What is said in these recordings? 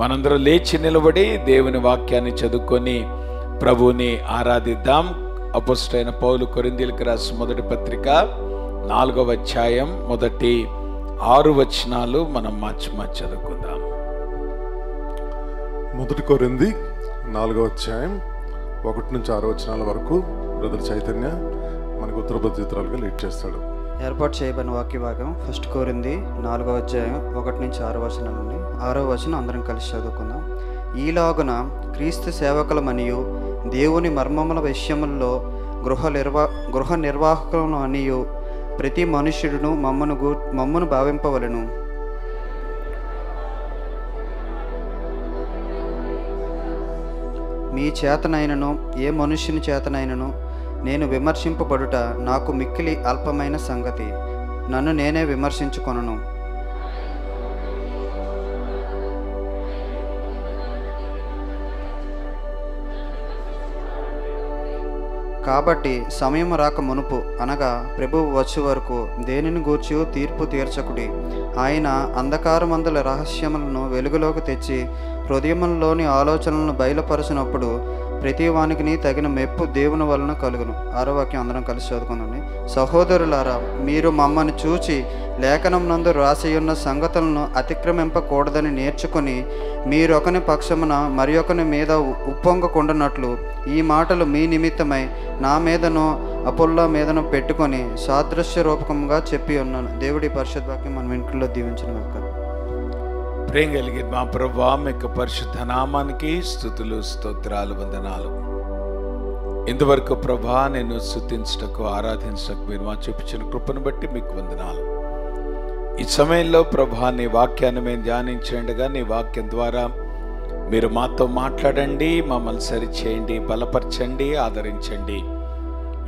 మనందరం లేచి నిలబడి దేవుని వాక్యాన్ని చదువుకొని ప్రభువుని ఆరాధిద్దాం. అపోస్టైన పౌలు కొరిందీలకు రాసిన మొదటి పత్రిక నాలుగవ అధ్యాయం మొదటి ఆరు వచనాలు మనం మార్చి మార్చి చదువుకుందాం. మొదటి కొరింది నాలుగో అధ్యాయం ఒకటి నుంచి ఆరు వచనాల వరకు బ్రదర్ చైతన్య మనకు ఉత్తర చిత్రాలుగా లీడ్ చేస్తాడు. ఏర్పాటు చేయబడిన వాక్య భాగం ఫస్ట్ కోరింది నాలుగో అధ్యాయం ఒకటి నుంచి ఆరో వచనం నుండి. ఆరో వచనం అందరం కలిసి చదువుకుందాం. ఈలాగున క్రీస్తు సేవకులమనియు దేవుని మర్మముల విషయముల్లో గృహ నిర్వా గృహ నిర్వాహకులను అనియు ప్రతి మనుష్యుడును మమ్మను గూ మమ్మను భావింపవలెను. మీ చేతనైనను ఏ మనుష్యుని చేతనైనను నేను విమర్శింపబడుట నాకు మిక్కిలి అల్పమైన సంగతి. నన్ను నేనే విమర్శించుకొనను. కాబట్టి సమయం రాక మునుపు అనగా ప్రభువు వచ్చే వరకు దేనిని గూర్చి తీర్పు తీర్చకుడి. ఆయన అంధకారమందుల రహస్యములను వెలుగులోకి తెచ్చి హృదయములలోని ఆలోచనలను బయలుపరచినప్పుడు ప్రతి వానికి తగిన మెప్పు దేవుని వలన కలుగును. ఆరో వాక్యం అందరం కలిసి చదువుకుందండి సహోదరులారా మీరు మమ్మల్ని చూచి లేఖనం నందు రాసి ఉన్న సంగతులను అతిక్రమింపకూడదని నేర్చుకుని మీరొకని పక్షమున మరి ఒకని మీద ఉప్పొంగకుండానట్లు ఈ మాటలు మీ నిమిత్తమై నా మీదను అపోల్లో మీదను పెట్టుకొని సాదృశ్య రూపకంగా చెప్పి ఉన్నాను. దేవుడి పరిషత్ వాక్యం మనం ఇంట్లో దీవించిన కాక ప్రేమ కలిగి మా ప్రభా మీకు పరిశుద్ధ నామానికి స్థుతులు స్తోత్రాలు వందనాలు. ఇంతవరకు ప్రభా నేను స్థుతించటకు ఆరాధించటకు మీరు మా చూపించిన కృపను బట్టి మీకు వందనాలు. ఈ సమయంలో ప్రభా నీ వాక్యాన్ని మేము ధ్యానించండిగా నీ వాక్యం ద్వారా మీరు మాతో మాట్లాడండి మమ్మల్ని సరిచేయండి బలపరచండి ఆదరించండి.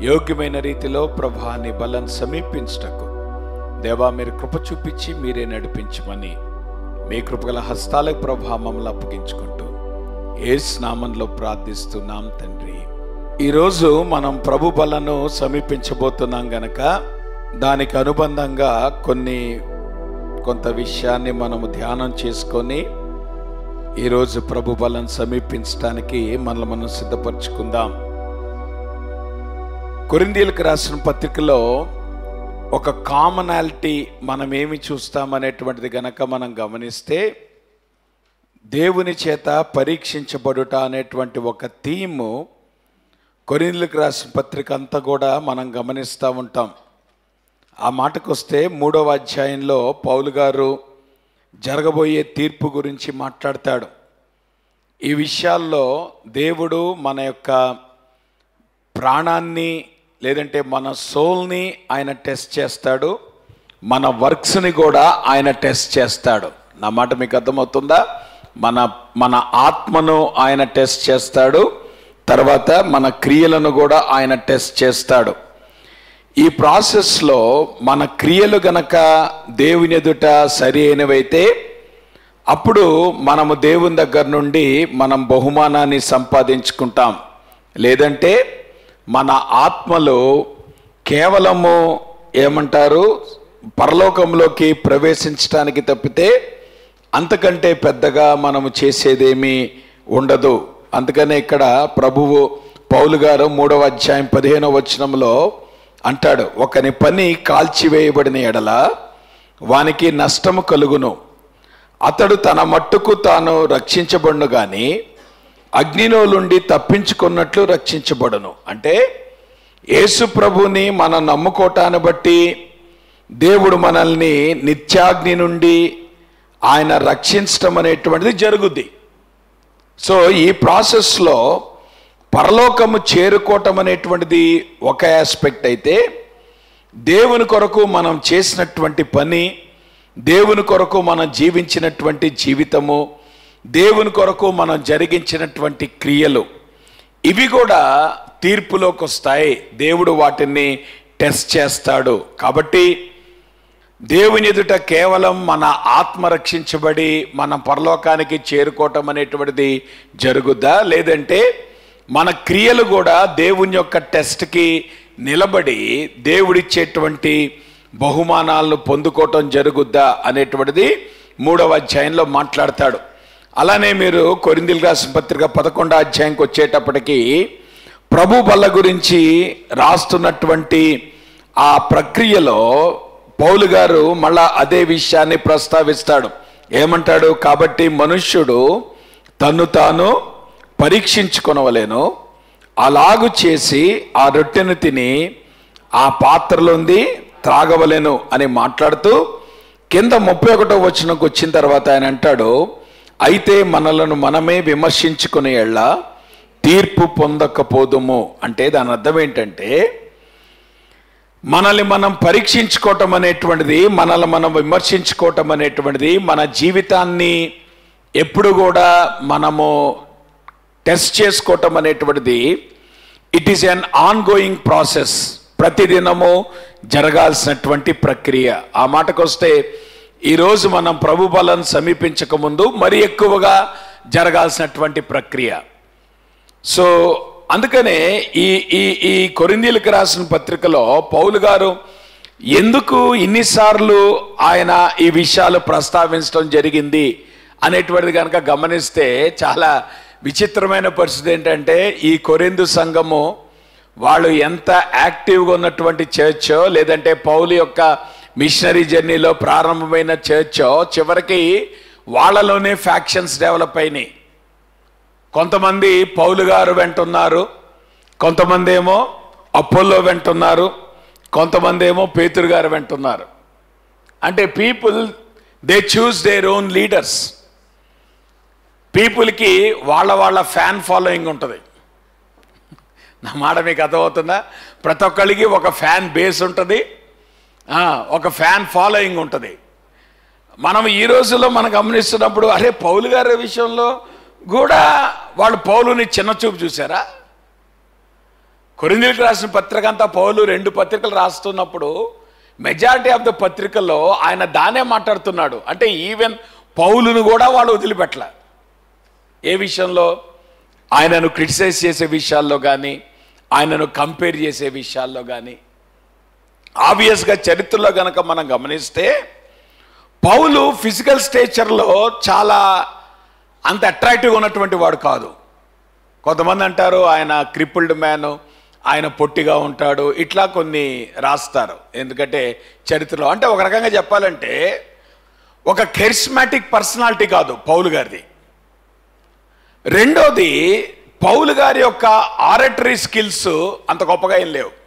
యోగ్యమైన రీతిలో ప్రభా నీ బలం సమీపించటకు. దేవా మీరు కృప చూపించి మీరే నడిపించమని మీ కృపగల హస్తాలకు ప్రభా మమ్మల్ని అప్పగించుకుంటూ ఏ స్నామంలో ప్రార్థిస్తున్నాం తండ్రి. ఈరోజు మనం ప్రభు బలను సమీపించబోతున్నాం గనక దానికి అనుబంధంగా కొన్ని కొంత విషయాన్ని మనము ధ్యానం చేసుకొని ఈరోజు ప్రభు బలం సమీపించడానికి మనల్ని మనం సిద్ధపరచుకుందాం. కొరిందీలకు రాసిన పత్రికలో ఒక కామనాలిటీ మనం ఏమి చూస్తామనేటువంటిది గనక మనం గమనిస్తే దేవుని చేత పరీక్షించబడుట అనేటువంటి ఒక థీము కొరిందులకు రాసిన పత్రిక అంతా కూడా మనం గమనిస్తూ ఉంటాం. ఆ మాటకు వస్తే మూడవ అధ్యాయంలో పౌలు గారు జరగబోయే తీర్పు గురించి మాట్లాడతాడు. ఈ విషయాల్లో దేవుడు మన యొక్క ప్రాణాన్ని లేదంటే మన సోల్ని ఆయన టెస్ట్ చేస్తాడు మన వర్క్స్ని కూడా ఆయన టెస్ట్ చేస్తాడు. నా మాట మీకు అర్థమవుతుందా? మన మన ఆత్మను ఆయన టెస్ట్ చేస్తాడు తర్వాత మన క్రియలను కూడా ఆయన టెస్ట్ చేస్తాడు. ఈ ప్రాసెస్లో మన క్రియలు గనక దేవుని ఎదుట సరి అయినవైతే అప్పుడు మనము దేవుని దగ్గర నుండి మనం బహుమానాన్ని సంపాదించుకుంటాం. లేదంటే మన ఆత్మలు కేవలము ఏమంటారు? పరలోకంలోకి ప్రవేశించడానికి తప్పితే అంతకంటే పెద్దగా మనము చేసేదేమీ ఉండదు. అందుకనే ఇక్కడ ప్రభువు పౌలు గారు మూడవ అధ్యాయం పదిహేనవ వచనంలో అంటాడు ఒకని పని కాల్చివేయబడిన ఎడల వానికి నష్టము కలుగును. అతడు తన మట్టుకు తాను రక్షించబడును అగ్నిలో నుండి తప్పించుకున్నట్లు రక్షించబడును. అంటే యేసు ప్రభుని మనం నమ్ముకోటాన్ని బట్టి దేవుడు మనల్ని నిత్యాగ్ని నుండి ఆయన రక్షించటం అనేటువంటిది జరుగుద్ది. సో ఈ ప్రాసెస్లో పరలోకము చేరుకోవటం అనేటువంటిది ఒక ఆస్పెక్ట్ అయితే దేవుని కొరకు మనం చేసినటువంటి పని దేవుని కొరకు మనం జీవించినటువంటి జీవితము దేవుని కొరకు మనం జరిగించినటువంటి క్రియలు ఇవి కూడా తీర్పులోకి వస్తాయి. దేవుడు వాటిని టెస్ట్ చేస్తాడు. కాబట్టి దేవుని ఎదుట కేవలం మన ఆత్మ రక్షించబడి మన పరలోకానికి చేరుకోవటం అనేటువంటిది జరుగుద్దా? లేదంటే మన క్రియలు కూడా దేవుని యొక్క టెస్ట్కి నిలబడి దేవుడిచ్చేటువంటి బహుమానాలను పొందుకోవటం జరుగుద్దా? అనేటువంటిది మూడవ అధ్యాయంలో మాట్లాడతాడు. అలానే మీరు కొరిందిల్ రాసిన పత్రిక పదకొండో అధ్యాయంకి వచ్చేటప్పటికి ప్రభు బల్ల గురించి రాస్తున్నటువంటి ఆ ప్రక్రియలో పౌలు గారు మళ్ళా అదే విషయాన్ని ప్రస్తావిస్తాడు. ఏమంటాడు? కాబట్టి మనుష్యుడు తను తాను పరీక్షించుకొనవలేను. అలాగు చేసి ఆ రొట్టెను తిని ఆ పాత్రలోంది త్రాగవలేను అని మాట్లాడుతూ కింద ముప్పై ఒకటో వచ్చినకు వచ్చిన తర్వాత ఆయన అంటాడు అయితే మనలను మనమే విమర్శించుకునే ఎళ్ళ తీర్పు పొందకపోదుము. అంటే దాని అర్థం ఏంటంటే మనల్ని మనం పరీక్షించుకోవటం అనేటువంటిది మనల్ని మనం విమర్శించుకోవటం అనేటువంటిది మన జీవితాన్ని ఎప్పుడు కూడా మనము టెస్ట్ చేసుకోవటం అనేటువంటిది it is an ongoing process ప్రతిదినము జరగాల్సినటువంటి ప్రక్రియ. ఆ మాటకు వస్తే ఈరోజు మనం ప్రభు బలం సమీపించక ముందు మరి ఎక్కువగా జరగాల్సినటువంటి ప్రక్రియ. సో అందుకనే ఈ ఈ ఈ కొరిందీలకు రాసిన పత్రికలో పౌలు గారు ఎందుకు ఇన్నిసార్లు ఆయన ఈ విషయాలు ప్రస్తావించడం జరిగింది అనేటువంటిది కనుక గమనిస్తే చాలా విచిత్రమైన పరిస్థితి ఏంటంటే ఈ కొరిందు సంఘము వాళ్ళు ఎంత యాక్టివ్గా ఉన్నటువంటి చర్చో లేదంటే పౌలు యొక్క మిషనరీ జర్నీలో ప్రారంభమైన చర్చో చివరికి వాళ్ళలోనే ఫ్యాక్షన్స్ డెవలప్ అయినాయి. కొంతమంది పౌలు గారు వెంటున్నారు కొంతమంది ఏమో అపోలో వెంటున్నారు కొంతమంది ఏమో పేతురు గారు వెంటున్నారు. అంటే people they choose their own leaders పీపుల్కి వాళ్ళ వాళ్ళ ఫ్యాన్ ఫాలోయింగ్ ఉంటుంది. నా మాట మీకు అర్థమవుతుందా? ప్రతి ఒక్కరికి ఒక ఫ్యాన్ బేస్ ఉంటుంది. ఒక ఫ్యాన్ ఫాలోయింగ్ ఉంటుంది. మనం ఈ రోజుల్లో మనం గమనిస్తున్నప్పుడు అరే పౌలు గారి విషయంలో కూడా వాళ్ళు పౌలుని చిన్న చూపు చూసారా కొరిందీలకు రాసిన పత్రిక అంతా పౌలు రెండు పత్రికలు రాస్తున్నప్పుడు మెజారిటీ ఆఫ్ ద పత్రికల్లో ఆయన దానే మాట్లాడుతున్నాడు. అంటే ఈవెన్ పౌలును కూడా వాళ్ళు వదిలిపెట్టల. ఏ విషయంలో? ఆయనను క్రిటిసైజ్ చేసే విషయాల్లో కానీ ఆయనను కంపేర్ చేసే విషయాల్లో కానీ ఆబ్వియస్గా చరిత్రలో కనుక మనం గమనిస్తే పౌలు ఫిజికల్ స్టేచర్లో చాలా అంత అట్రాక్టివ్గా ఉన్నటువంటి వాడు కాదు. కొంతమంది అంటారు ఆయన క్రిపుల్డ్ మ్యాన్ ఆయన పొట్టిగా ఉంటాడు ఇట్లా కొన్ని రాస్తారు. ఎందుకంటే చరిత్రలో అంటే ఒక రకంగా చెప్పాలంటే ఒక కెరిస్మాటిక్ పర్సనాలిటీ కాదు పౌలు గారిది. రెండోది పౌలు గారి యొక్క ఆరటరీ స్కిల్స్ అంత గొప్పగా ఏం లేవు.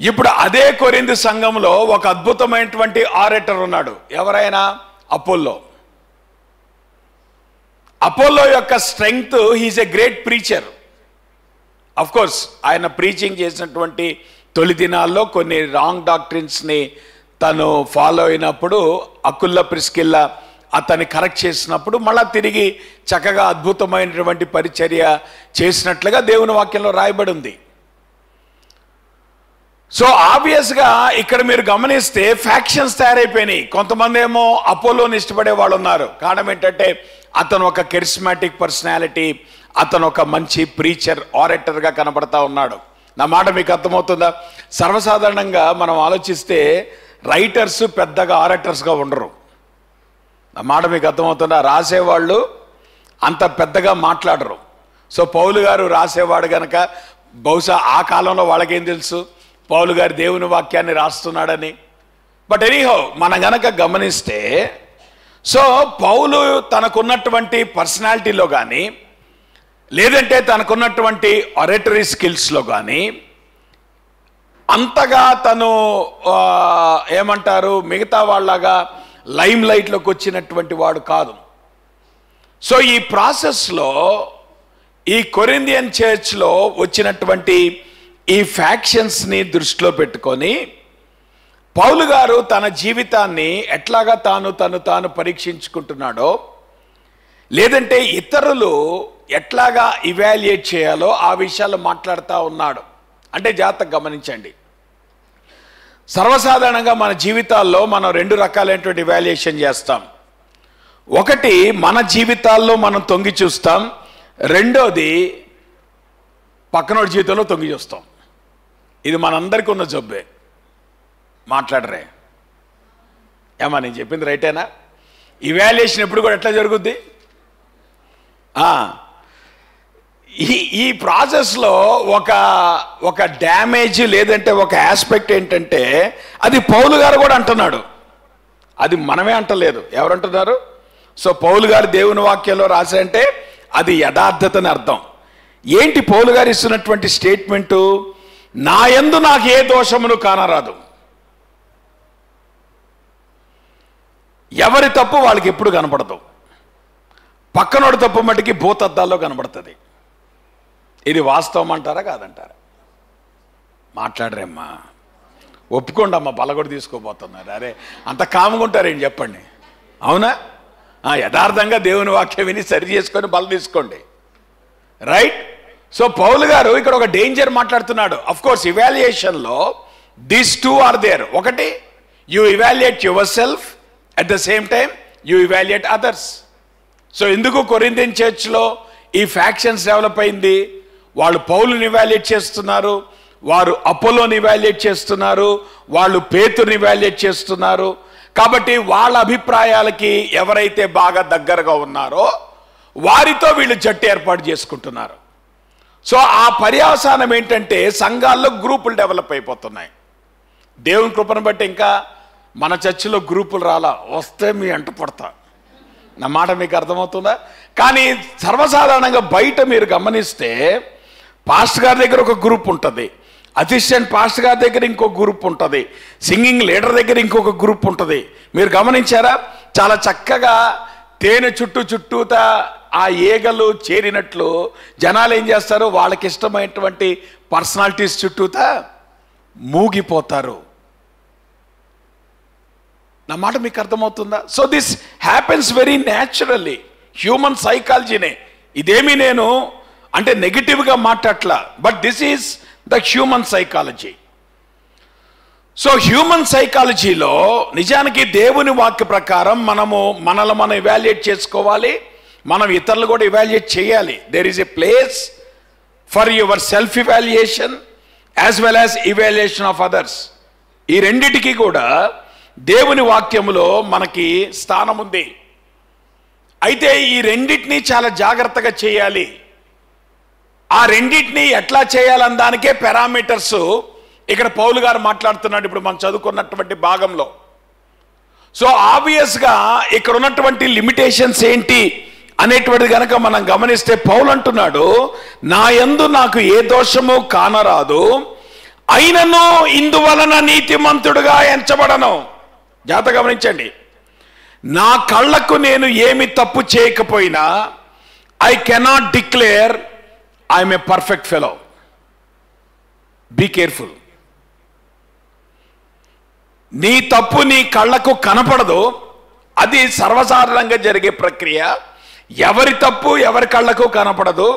ఇప్పుడు అదే కొరింది సంఘంలో ఒక అద్భుతమైనటువంటి ఆరేటర్ ఉన్నాడు. ఎవరైనా? అపోల్లో. అపోలో యొక్క strength he's a great preacher. Of course ఆయన ప్రీచింగ్ చేసినటువంటి తొలి దినాల్లో కొన్ని రాంగ్ డాక్టరిన్స్ని తను ఫాలో అయినప్పుడు అకుల్ల ప్రిస్కిల్ల అతన్ని కరెక్ట్ చేసినప్పుడు మళ్ళా తిరిగి చక్కగా అద్భుతమైనటువంటి పరిచర్య చేసినట్లుగా దేవుని వాక్యంలో రాయబడి ఉంది. సో ఆబ్వియస్గా ఇక్కడ మీరు గమనిస్తే ఫ్యాక్షన్స్ తయారైపోయినాయి. కొంతమంది ఏమో అపోలోని ఇష్టపడే వాళ్ళు ఉన్నారు. కారణం ఏంటంటే అతను ఒక కెరిస్మాటిక్ పర్సనాలిటీ అతను ఒక మంచి ప్రీచర్ ఆరేటర్గా కనబడతా ఉన్నాడు. నా మాట మీకు అర్థమవుతుందా? సర్వసాధారణంగా మనం ఆలోచిస్తే రైటర్స్ పెద్దగా ఆరేటర్స్గా ఉండరు. నా మాట మీకు అర్థమవుతుందా? రాసేవాళ్ళు అంత పెద్దగా మాట్లాడరు. సో పౌలు గారు రాసేవాడు కనుక బహుశా ఆ కాలంలో వాళ్ళకేం తెలుసు? పౌలు గారు దేవుని వాక్యాన్ని రాస్తున్నాడని. బట్ ఎనీహో మనం గనక గమనిస్తే సో పౌలు తనకున్నటువంటి పర్సనాలిటీలో కానీ లేదంటే తనకున్నటువంటి ఆరేటరీ స్కిల్స్లో కానీ అంతగా తను ఏమంటారు మిగతా వాళ్ళగా లైమ్ లైట్లోకి వచ్చినటువంటి వాడు కాదు. సో ఈ ప్రాసెస్లో ఈ కొరిందియన్ చర్చ్లో వచ్చినటువంటి ఈ ఫ్యాక్షన్స్ని దృష్టిలో పెట్టుకొని పౌలు గారు తన జీవితాన్ని ఎట్లాగా తాను తను తాను పరీక్షించుకుంటున్నాడో లేదంటే ఇతరులు ఎట్లాగా ఇవాల్యుయేట్ చేయాలో ఆ విషయాలు మాట్లాడుతూ ఉన్నాడు. అంటే జాగ్రత్తగా గమనించండి. సర్వసాధారణంగా మన జీవితాల్లో మనం రెండు రకాలైనటువంటి ఇవాల్యుయేషన్ చేస్తాం. ఒకటి మన జీవితాల్లో మనం తొంగి చూస్తాం. రెండోది పక్కనోడి జీవితంలో తొంగి చూస్తాం. ఇది మనందరికీ ఉన్న జబ్బే. మాట్లాడరే. ఏమా నేను చెప్పింది రైటేనా? ఇవాల్యుయేషన్ ఎప్పుడు కూడా ఎట్లా జరుగుద్ది? ఈ ఈ ప్రాసెస్లో ఒక ఒక డ్యామేజ్ లేదంటే ఒక ఆస్పెక్ట్ ఏంటంటే అది పౌలు గారు కూడా అంటున్నాడు. అది మనమే అంటలేదు. ఎవరంటున్నారు? సో పౌలు గారు దేవుని వాక్యంలో రాశారంటే అది యథార్థతని అర్థం. ఏంటి పౌలు గారు ఇస్తున్నటువంటి స్టేట్మెంటు? నా ఎందు నాకు ఏ దోషమును కానరాదు. ఎవరి తప్పు వాళ్ళకి ఎప్పుడు కనపడదు. పక్కనోడి తప్పు మటుకి భూతద్దాల్లో కనబడుతుంది ఇది వాస్తవం అంటారా కాదంటారా? మాట్లాడరేమ్మా. ఒప్పుకోండి అమ్మ బల కూడా తీసుకోబోతున్నారు. అరే అంత కాముగా చెప్పండి. అవునా? ఆ, యథార్థంగా దేవుని వాక్యం విని సరి చేసుకొని బల తీసుకోండి. రైట్? సో పౌలు గారు ఇక్కడ ఒక డేంజర్ మాట్లాడుతున్నాడు. అఫ్ కోర్స్ ఇవాల్యుయేషన్లో దిస్ టూ ఆర్ దేర్ ఒకటి you evaluate yourself at the same time you evaluate others so ఎందుకు కొరిందియన్ చర్చ్లో ఈ ఫ్యాక్షన్స్ డెవలప్ అయింది? వాళ్ళు పౌలుని ఇవాల్యుయేట్ చేస్తున్నారు వారు అపోలోని ఇవాల్యుయేట్ చేస్తున్నారు వాళ్ళు పేతుని ఇవాల్యుయేట్ చేస్తున్నారు. కాబట్టి వాళ్ళ అభిప్రాయాలకి ఎవరైతే బాగా దగ్గరగా ఉన్నారో వారితో వీళ్ళు జట్టు ఏర్పాటు చేసుకుంటున్నారు. సో ఆ పర్యావసానం ఏంటంటే సంఘాల్లో గ్రూపులు డెవలప్ అయిపోతున్నాయి. దేవుని కృపను బట్టి ఇంకా మన చర్చిలో గ్రూపులు రాలా వస్తే మీ అంట పడతా. నా మాట మీకు అర్థమవుతుందా? కానీ సర్వసాధారణంగా బయట మీరు గమనిస్తే పాస్ట్ గారి దగ్గర ఒక గ్రూప్ ఉంటుంది. అసిస్టెంట్ పాస్ట్ గారి దగ్గర ఇంకో గ్రూప్ ఉంటుంది. సింగింగ్ లీడర్ దగ్గర ఇంకొక గ్రూప్ ఉంటుంది. మీరు గమనించారా? చాలా చక్కగా తేనె చుట్టూ చుట్టూతా ఆ ఈగలు చేరినట్లు జనాలు ఏం చేస్తారు? వాళ్ళకి ఇష్టమైనటువంటి పర్సనాలిటీస్ చుట్టూతా మూగిపోతారు. నా మాట మీకు అర్థమవుతుందా? So this happens very naturally human సైకాలజీనే ఇదేమి నేను అంటే నెగిటివ్గా మాట్లాడట్లా. But this is the human psychology so human సైకాలజీలో నిజానికి దేవుని వాక్య ప్రకారం మనము మనల్ని మనం ఇవాల్యుయేట్ చేసుకోవాలి. మనం ఇతరులు కూడా ఇవాల్యుయేట్ చేయాలి. There is a place for yourself evaluation as well as evaluation of others ఈ రెండిటికి కూడా దేవుని వాక్యములో మనకి స్థానం ఉంది. అయితే ఈ రెండింటినీ చాలా జాగ్రత్తగా చేయాలి. ఆ రెండింటినీ ఎట్లా చేయాలని దానికే పారామీటర్స్ ఇక్కడ పౌలు గారు మాట్లాడుతున్నాడు ఇప్పుడు మనం చదువుకున్నటువంటి భాగంలో. సో ఆబ్వియస్గా ఇక్కడ ఉన్నటువంటి లిమిటేషన్స్ ఏంటి? అనేటువంటిది కనుక మనం గమనిస్తే పౌలు అంటున్నాడు నా యందు నాకు ఏ దోషము కానరాదు అయినను ఇందువలన నీతిమంతుడుగా ఎంచబడను. జాత గమనించండి. నా కళ్ళకు నేను ఏమి తప్పు చేయకపోయినా I cannot declare I'm a perfect fellow be careful నీ తప్పు నీ కళ్ళకు కనపడదు అది సర్వసాధారణంగా జరిగే ప్రక్రియ ఎవరి తప్పు ఎవరి కళ్ళకు కనపడదు.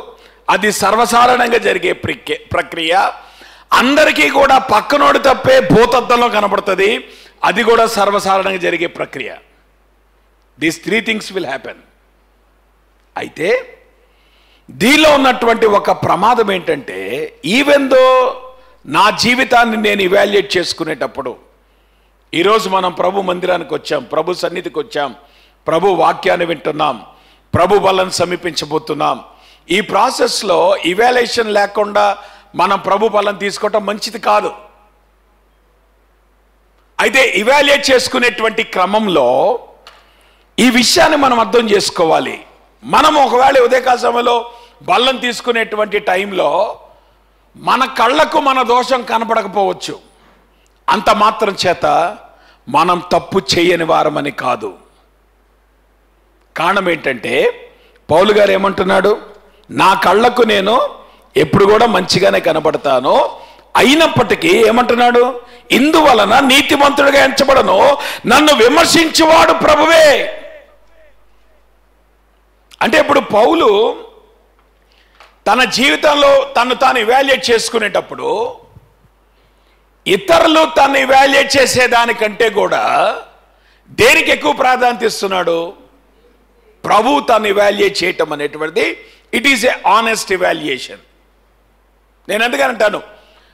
అది సర్వసాధారణంగా జరిగే ప్రక్రియ ప్రక్రియ. అందరికీ కూడా పక్కనోడి తప్పే భూతత్వంలో కనపడుతుంది. అది కూడా సర్వసాధారణంగా జరిగే ప్రక్రియ. These three things will happen అయితే దీనిలో ఉన్నటువంటి ఒక ప్రమాదం ఏంటంటే ఈవెన్ దో నా జీవితాన్ని నేను ఇవాల్యుయేట్ చేసుకునేటప్పుడు ఈరోజు మనం ప్రభు మందిరానికి వచ్చాం ప్రభు సన్నిధికి వచ్చాం ప్రభు వాక్యాన్ని వింటున్నాం ప్రభు బలం సమీపించబోతున్నాం. ఈ ప్రాసెస్లో ఇవాల్యుయేషన్ లేకుండా మనం ప్రభు బలం తీసుకోవటం మంచిది కాదు. అయితే ఇవాల్యుయేట్ చేసుకునేటువంటి క్రమంలో ఈ విషయాన్ని మనం అర్థం చేసుకోవాలి. మనం ఒకవేళ ఉదయకాల సమయంలో బల్లం తీసుకునేటువంటి టైంలో మన కళ్ళకు మన దోషం కనపడకపోవచ్చు అంత మాత్రం చేత మనం తప్పు చేయని వారమని కాదు. కారణం ఏంటంటే పౌలు గారు ఏమంటున్నాడు? నా కళ్ళకు నేను ఎప్పుడు కూడా మంచిగానే కనబడతాను అయినప్పటికీ ఏమంటున్నాడు? ఇందువలన నీతిమంతుడిగా ఎంచబడను. నన్ను విమర్శించువాడు ప్రభువే. అంటే ఇప్పుడు పౌలు తన జీవితంలో తను తాను ఇవాల్యుయేట్ చేసుకునేటప్పుడు ఇతరులు తను ఇవాల్యుయేట్ చేసేదానికంటే కూడా దేనికి ఎక్కువ ప్రాధాన్యత ఇస్తున్నాడు? ప్రభు తను ఇవాల్యుయేట్ చేయటం అనేటువంటిది. It is a honest evaluation నేను ఎందుకని అంటాను?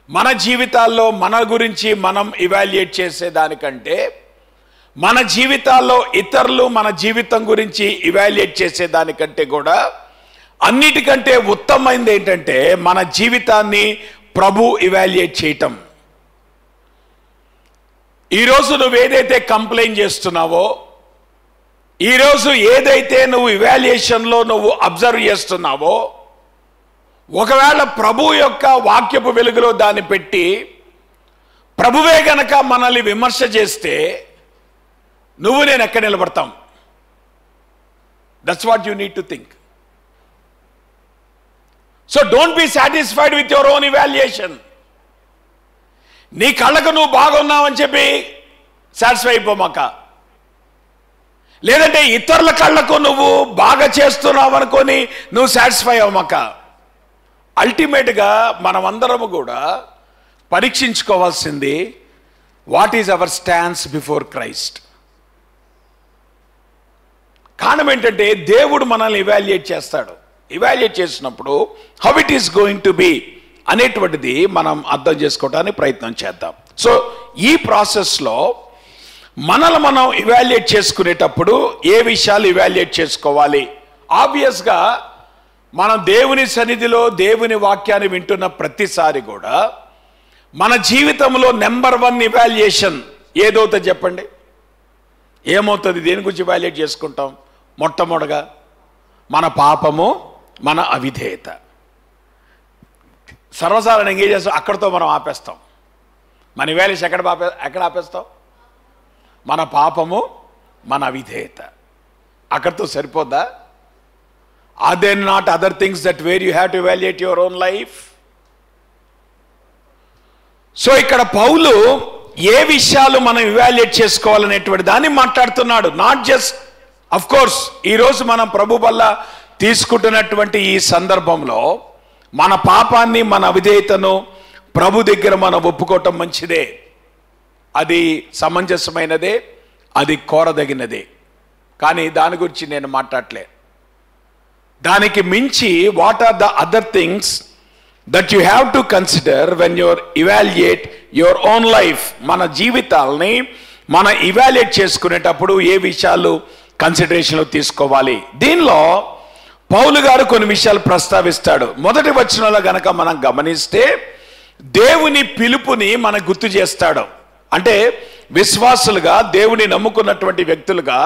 మన జీవితాల్లో మన గురించి మనం ఇవాల్యుయేట్ చేసేదానికంటే మన జీవితాల్లో ఇతరులు మన జీవితం గురించి ఇవాల్యుయేట్ చేసేదానికంటే కూడా అన్నిటికంటే ఉత్తమైంది ఏంటంటే మన జీవితాన్ని ప్రభు ఇవాల్యుయేట్ చేయటం. ఈరోజు నువ్వు ఏదైతే కంప్లైంట్ చేస్తున్నావో ఈరోజు ఏదైతే నువ్వు ఇవాల్యుయేషన్లో నువ్వు అబ్జర్వ్ చేస్తున్నావో ఒకవేళ ప్రభు యొక్క వాక్యపు వెలుగులో దాన్ని పెట్టి ప్రభువే గనక మనల్ని విమర్శ చేస్తే నువ్వు నేను ఎక్కడ నిలబడతాం? That's what you need to think so don't be satisfied with your own evaluation నీ కళ్ళకు నువ్వు బాగున్నావని చెప్పి సాటిస్ఫై అయిపోమాక. లేదంటే ఇతరుల కళ్ళకు నువ్వు బాగా చేస్తున్నావు అనుకొని నువ్వు సాటిస్ఫై అవ్వమక్క అల్టిమేట్గా మనమందరము కూడా పరీక్షించుకోవాల్సింది what is our stands before Christ కారణం ఏంటంటే దేవుడు మనల్ని ఇవాల్యుయేట్ చేస్తాడు. ఇవాల్యుయేట్ చేసినప్పుడు how it is going to be అనేటువంటిది మనం అర్థం చేసుకోవడానికి ప్రయత్నం చేద్దాం. సో ఈ ప్రాసెస్లో మనల్ని మనం ఇవాల్యుయేట్ చేసుకునేటప్పుడు ఏ విషయాలు ఇవాల్యుయేట్ చేసుకోవాలి? ఆబ్వియస్గా మనం దేవుని సన్నిధిలో దేవుని వాక్యాన్ని వింటున్న ప్రతిసారి కూడా మన జీవితంలో నెంబర్ వన్ ఇవాల్యుయేషన్ ఏదవుతుంది చెప్పండి? ఏమవుతుంది? దేని గురించి ఇవాల్యుయేట్ చేసుకుంటాం? మొట్టమొదటగా మన పాపము మన అవిధేయత. సర్వసాధారణంగా ఏం చేస్తాం? అక్కడితో మనం ఆపేస్తాం. మన ఇవాల్యుయేషన్ ఎక్కడ ఆపే ఎక్కడ ఆపేస్తాం? మన పాపము మన అవిధేయత అక్కడితో సరిపోద్దా? Are there not other things that where you have to valuate your own life so ఇక్కడ పౌలు ఏ విషయాలు మనం ఇవాల్యుయేట్ చేసుకోవాలనేటువంటి దాన్ని మాట్లాడుతున్నాడు. నాట్ జస్ట్ అఫ్ కోర్స్ ఈరోజు మనం ప్రభు వల్ల తీసుకుంటున్నటువంటి ఈ సందర్భంలో మన పాపాన్ని మన అవిధేయతను ప్రభు దగ్గర మనం ఒప్పుకోవటం మంచిదే. అది సమంజసమైనదే అది కోరదగినదే. కానీ దాని గురించి నేను మాట్లాడలే. దానికి మించి what are the other things that you have to consider when your evaluate your own life మన జీవితాలని మన ఇవాల్యుయేట్ చేసుకునేటప్పుడు ఏ విషయాలు కన్సిడరేషన్లో తీసుకోవాలి? దీనిలో పౌలు గారు కొన్ని విషయాలు ప్రస్తావిస్తాడు. మొదటి వచనంలో గనక మనం గమనిస్తే దేవుని పిలుపుని మన గుర్తు చేస్తాడు. అంటే విశ్వాసులుగా దేవుని నమ్ముకున్నటువంటి వ్యక్తులుగా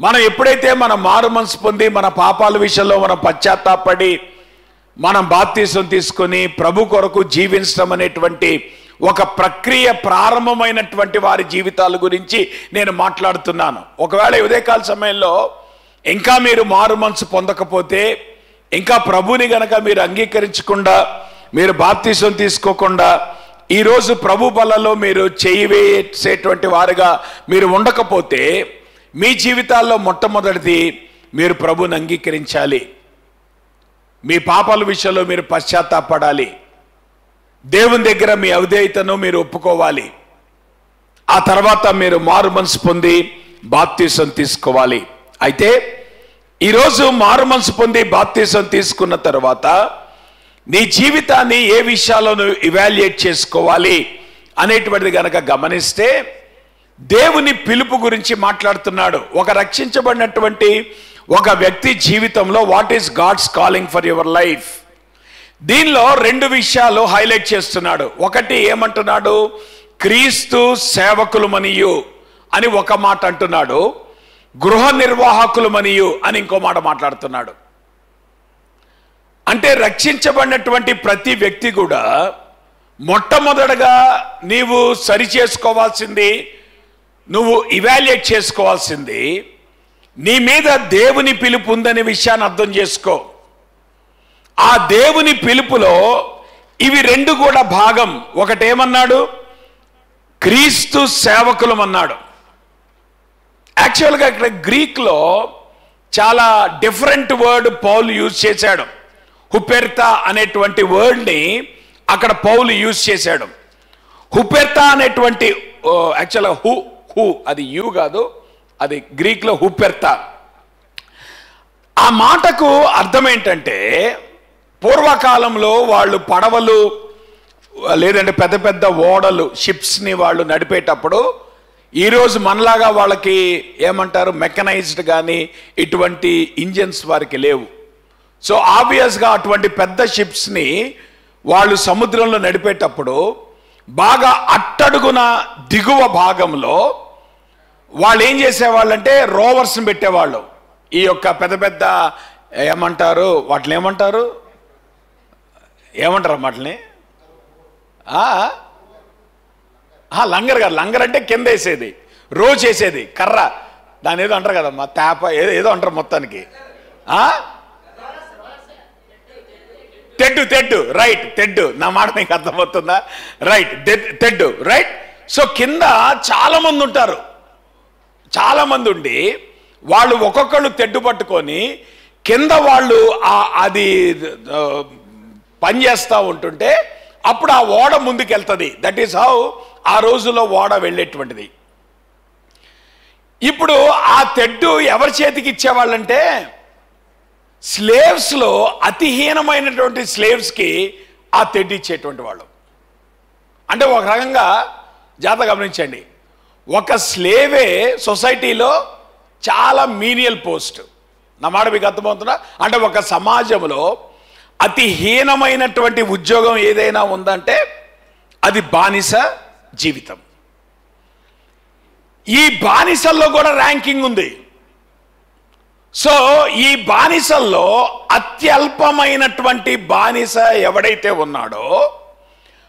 మనం ఎప్పుడైతే మన మారు మనసు పొంది మన పాపాల విషయంలో మనం పశ్చాత్తాపడి మనం బాప్తీసం తీసుకొని ప్రభు కొరకు జీవించడం అనేటువంటి ఒక ప్రక్రియ ప్రారంభమైనటువంటి వారి జీవితాల గురించి నేను మాట్లాడుతున్నాను. ఒకవేళ ఉదయకాల సమయంలో ఇంకా మీరు మారు మనసు పొందకపోతే ఇంకా ప్రభుని గనక మీరు అంగీకరించకుండా మీరు బాప్తీసం తీసుకోకుండా ఈరోజు ప్రభు బలలో మీరు చేయి వేసేటువంటి వారుగా మీరు ఉండకపోతే మీ జీవితాల్లో మొట్టమొదటిది మీరు ప్రభుని అంగీకరించాలి. మీ పాపాల విషయంలో మీరు పశ్చాత్తాపడాలి. దేవుని దగ్గర మీ అవిధేయతను మీరు ఒప్పుకోవాలి. ఆ తర్వాత మీరు మారు మనసు పొంది బాప్తీసం తీసుకోవాలి. అయితే ఈరోజు మారు మనసు పొంది బాప్తీసం తీసుకున్న తర్వాత నీ జీవితాన్ని ఏ విషయాల్లో నువ్వు ఇవాల్యుయేట్ చేసుకోవాలి అనేటువంటిది కనుక గమనిస్తే దేవుని పిలుపు గురించి మాట్లాడుతున్నాడు. ఒక రక్షించబడినటువంటి ఒక వ్యక్తి జీవితంలో what is God's calling for your life దీనిలో రెండు విషయాలు హైలైట్ చేస్తున్నాడు. ఒకటి ఏమంటున్నాడు? క్రీస్తు సేవకులు మనియు అని ఒక మాట అంటున్నాడు. గృహ నిర్వాహకులు మనియు అని ఇంకో మాట మాట్లాడుతున్నాడు. అంటే రక్షించబడినటువంటి ప్రతి వ్యక్తి కూడా మొట్టమొదటగా నీవు సరి చేసుకోవాల్సింది నువ్వు ఇవాల్యుయేట్ చేసుకోవాల్సింది నీ మీద దేవుని పిలుపు ఉందనే విషయాన్ని అర్థం చేసుకో. ఆ దేవుని పిలుపులో ఇవి రెండు కూడా భాగం. ఒకటేమన్నాడు? క్రీస్తు సేవకులం అన్నాడు యాక్చువల్గా ఇక్కడ గ్రీక్లో చాలా డిఫరెంట్ వర్డ్ పౌలు యూజ్ చేశాడు. హుపెర్తా అనేటువంటి వర్డ్ని అక్కడ పౌలు యూజ్ చేశాడు. హుపెర్తా అనేటువంటి యాక్చువల్గా హు హు అది యు కాదు అది గ్రీక్లో హుపెర్తా. ఆ మాటకు అర్థం ఏంటంటే పూర్వకాలంలో వాళ్ళు పడవలు లేదంటే పెద్ద పెద్ద ఓడలు షిప్స్ని వాళ్ళు నడిపేటప్పుడు ఈరోజు మనలాగా వాళ్ళకి ఏమంటారు మెకనైజ్డ్ కానీ ఇటువంటి ఇంజన్స్ వారికి లేవు. సో ఆబ్వియస్గా అటువంటి పెద్ద షిప్స్ని వాళ్ళు సముద్రంలో నడిపేటప్పుడు బాగా అట్టడుగున దిగువ భాగంలో వాళ్ళు ఏం చేసేవాళ్ళంటే రోవర్స్ని పెట్టేవాళ్ళు. ఈ యొక్క పెద్ద పెద్ద ఏమంటారు? వాటిని ఏమంటారు? ఏమంటారు వాటిని? లంగర్ కాదు. లంగర్ అంటే కింద వేసేది. రోజు వేసేది కర్ర. దాని ఏదో అంటారు కదమ్మా. తేప ఏదో ఏదో అంటారు మొత్తానికి. ఆ? తెడ్డు తెడ్డు రైట్ తెడ్డు నా మాట మీకు అర్థమవుతుందా? రైట్ తెడ్డు రైట్ సో కింద చాలా మంది ఉంటారు. చాలా మంది ఉండి వాళ్ళు ఒక్కొక్కళ్ళు తెడ్డు పట్టుకొని కింద వాళ్ళు అది పనిచేస్తూ ఉంటుంటే అప్పుడు ఆ ఓడ ముందుకెళ్తుంది. దట్ ఈస్ హౌ ఆ రోజులో ఓడ వెళ్ళేటువంటిది. ఇప్పుడు ఆ తెడ్డు ఎవరి చేతికి ఇచ్చేవాళ్ళంటే స్లేవ్స్లో అతిహీనమైనటువంటి స్లేవ్స్కి ఆ తెడ్డి ఇచ్చేటువంటి వాళ్ళు. అంటే ఒక రకంగా జాత గమనించండి. ఒక స్లేవే సొసైటీలో చాలా మీనియల్ పోస్ట్ నా మాట మీకు అర్థమవుతుందా? అంటే ఒక సమాజంలో అతి హీనమైనటువంటి ఉద్యోగం ఏదైనా ఉందంటే అది బానిస జీవితం. ఈ బానిసల్లో కూడా ర్యాంకింగ్ ఉంది. సో ఈ బానిసల్లో అత్యల్పమైనటువంటి బానిస ఎవడైతే ఉన్నాడో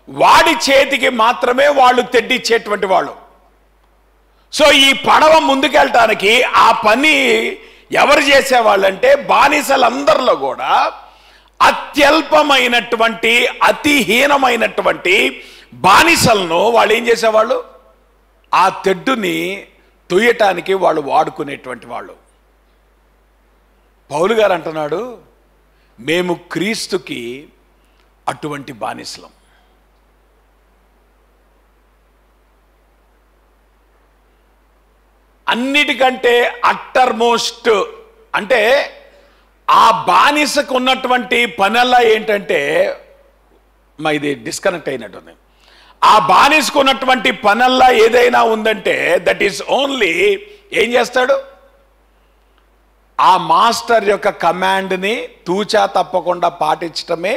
వాడి చేతికి మాత్రమే వాళ్ళు తెడ్డిచ్చేటువంటి వాళ్ళు. సో ఈ పడవ ముందుకెళ్ళటానికి ఆ పని ఎవరు చేసేవాళ్ళంటే బానిసలందరిలో కూడా అత్యల్పమైనటువంటి అతిహీనమైనటువంటి బానిసలను వాళ్ళు ఏం చేసేవాళ్ళు? ఆ తెడ్డుని తొయ్యటానికి వాళ్ళు వాడుకునేటువంటి వాళ్ళు. పౌలు గారు అంటున్నాడు మేము క్రీస్తుకి అటువంటి బానిసలం. అన్నిటికంటే అట్టర్మోస్ట్ అంటే ఆ బానిసకు ఉన్నటువంటి పనల్లా ఏంటంటే మా ఇది డిస్కనెక్ట్ అయినట్టుంది. ఆ బానిసకు ఉన్నటువంటి పనల్లా ఏదైనా ఉందంటే దట్ ఈస్ ఓన్లీ ఏం చేస్తాడు? ఆ మాస్టర్ యొక్క కమాండ్ని తూచా తప్పకుండా పాటించటమే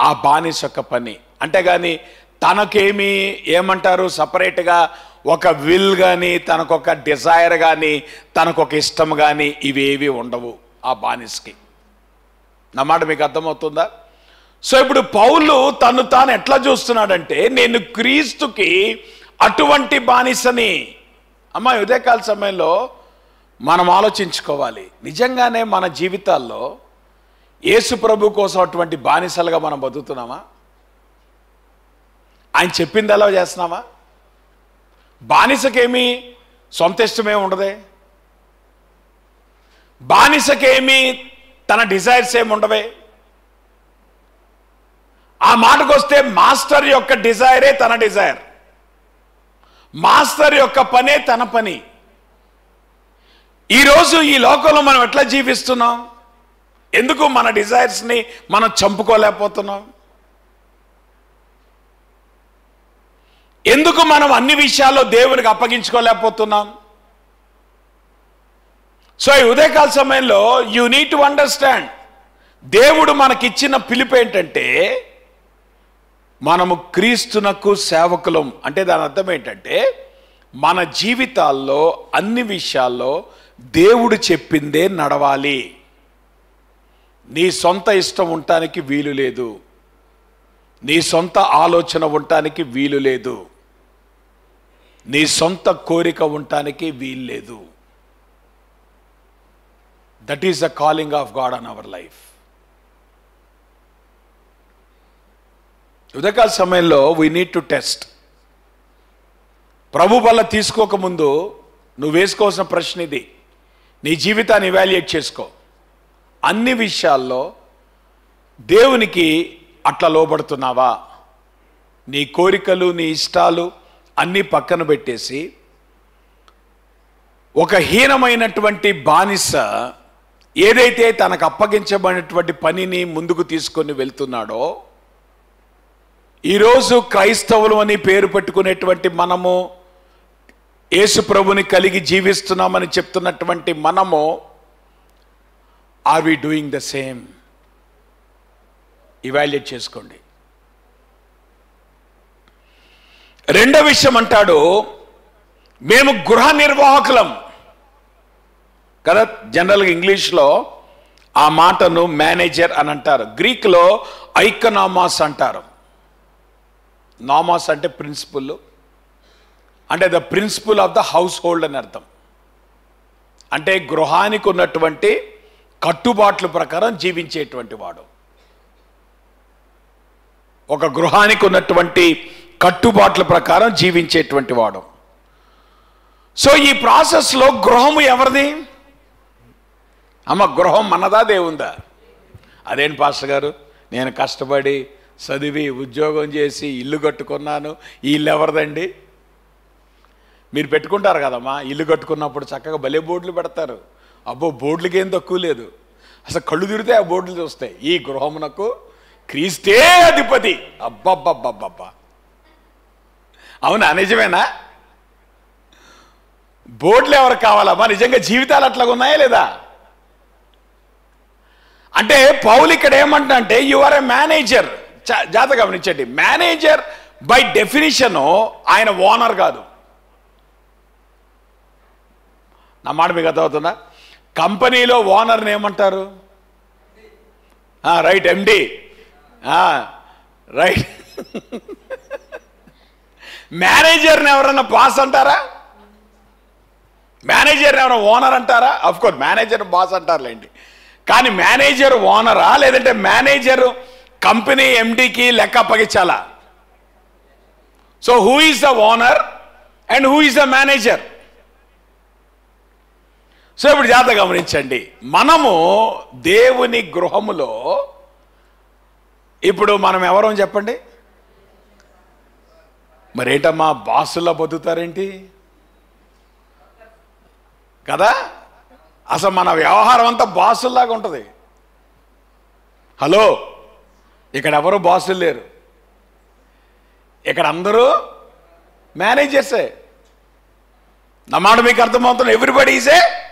ఆ బానిస యొక్క పని. అంతేగాని తనకేమి ఏమంటారు? సపరేట్గా ఒక విల్ కానీ తనకొక డిజైర్ కానీ తనకొక ఇష్టం కానీ ఇవేవి ఉండవు ఆ బానిస్కి. నా మాట మీకు అర్థమవుతుందా? సో ఇప్పుడు పౌలు తను తాను ఎట్లా చూస్తున్నాడంటే నేను క్రీస్తుకి అటువంటి బానిసని. అమ్మ ఉదయకాల సమయంలో మనం ఆలోచించుకోవాలి. నిజంగానే మన జీవితాల్లో యేసు ప్రభు కోసం అటువంటి బానిసలుగా మనం బతుకుతున్నామా? ఆయన చెప్పింది చేస్తున్నామా? బానిసకేమీ సొంత ఇష్టమే ఉండదే. బానిసకేమి తన డిజైర్స్ ఏమి ఉండవే. ఆ మాటకు వస్తే మాస్టర్ యొక్క డిజైరే తన డిజైర్. మాస్టర్ యొక్క పనే తన పని. ఈరోజు ఈ లోకంలో మనం ఎట్లా జీవిస్తున్నాం? ఎందుకు మన డిజైర్స్ని మనం చంపుకోలేకపోతున్నాం? ఎందుకు మనం అన్ని విషయాల్లో దేవునికి అప్పగించుకోలేకపోతున్నాం? సో ఈ ఉదయకాల సమయంలో యూ నీడ్ టు అండర్స్టాండ్ దేవుడు మనకిచ్చిన పిలుపు ఏంటంటే మనము క్రీస్తునకు సేవకులం. అంటే దాని అర్థం ఏంటంటే మన జీవితాల్లో అన్ని విషయాల్లో దేవుడు చెప్పిందే నడవాలి. నీ సొంత ఇష్టం ఉండటానికి వీలు లేదు. నీ సొంత ఆలోచన ఉండటానికి వీలు లేదు. నీ సొంత కోరిక ఉండటానికి వీలు లేదు. That is the calling of God on our life ఉదయకాల సమయంలో వీ నీడ్ టు టెస్ట్ ప్రభు వల్ల తీసుకోకముందు నువ్వు వేసుకోవాల్సిన ప్రశ్న ఇది. నీ జీవితాన్ని ఇవాల్యుయేట్ చేసుకో. అన్ని విషయాల్లో దేవునికి అట్లా లోబడుతున్నావా? నీ కోరికలు నీ ఇష్టాలు అన్నీ పక్కన పెట్టేసి ఒక హీనమైనటువంటి బానిస ఏదైతే తనకు అప్పగించబడినటువంటి పనిని ముందుకు తీసుకొని వెళ్తున్నాడో ఈరోజు క్రైస్తవులు అని పేరు పెట్టుకునేటువంటి మనము యేసు ప్రభుని కలిగి జీవిస్తున్నామని చెప్తున్నటువంటి మనము are we doing the same evaluate చేసుకోండి. రెండో విషయం అంటాడు మేము గృహ నిర్వాహకులం. కదా జనరల్గా ఇంగ్లీష్లో ఆ మాటను మేనేజర్ అని అంటారు. గ్రీక్లో ఐకనామాస్ అంటారు. నామాస్ అంటే ప్రిన్సిపుల్. అంటే the principal of the household అని అర్థం. అంటే గృహానికి ఉన్నటువంటి కట్టుబాట్ల ప్రకారం జీవించేటువంటి వాడు. ఒక గృహానికి ఉన్నటువంటి కట్టుబాట్ల ప్రకారం జీవించేటువంటి వాడు. సో ఈ ప్రాసెస్లో గృహము ఎవరిది? అమ్మ గృహం మనదా దేవుందా? అదేంటి పాస్టర్ గారు? నేను కష్టపడి చదివి ఉద్యోగం చేసి ఇల్లు కట్టుకున్నాను. ఈ ఇల్లు ఎవరిదండి మీరు పెట్టుకుంటారు కదమ్మా ఇల్లు కట్టుకున్నప్పుడు చక్కగా భలే బోర్డులు పెడతారు. అబ్బో బోర్డులకి ఏం తక్కువ లేదు. అసలు కళ్ళు తిరిగితే ఆ బోర్డులు చూస్తాయి ఈ గృహమునకు క్రీస్తే అధిపతి. అబ్బబ్బబ్బబ్బబ్బా. అవునా నిజమేనా? బోర్డులు ఎవరు కావాలమ్మా? నిజంగా జీవితాలు అట్లా ఉన్నాయా లేదా? అంటే పౌలు ఇక్కడ ఏమంటా అంటే యు ఆర్ ఎ మేనేజర్ జాత గమనించండి. మేనేజర్ బై డెఫినిషన్ ఆయన ఓనర్ కాదు. నా మాట మీకు అర్థమవుతుందా? కంపెనీలో ఓనర్ని ఏమంటారు? Right MD right. మేనేజర్ని ఎవరన్నా బాస్ అంటారా? మేనేజర్ ఎవరైనా ఓనర్ అంటారా? అఫ్కోర్స్ మేనేజర్ బాస్ అంటారులేండి. కానీ మేనేజర్ ఓనరా? లేదంటే మేనేజర్ కంపెనీ ఎండికి లెక్క అప్పగించాలా? So who is the owner and who is the manager so ఇప్పుడు జాగ్రత్త గమనించండి. మనము దేవుని గృహములో ఇప్పుడు మనం ఎవరో చెప్పండి? మరేంటమ్మా బాసుల్లో బతుకుతారేంటి? కదా? అసలు మన వ్యవహారం అంతా బాసుల్లాగా ఉంటుంది. హలో? ఇక్కడ ఎవరు బాసులు లేరు? ఇక్కడ అందరూ మేనేజర్సే. నా మాట మీకు అర్థమవుతుంది. ఎవ్రీబడి ఈజే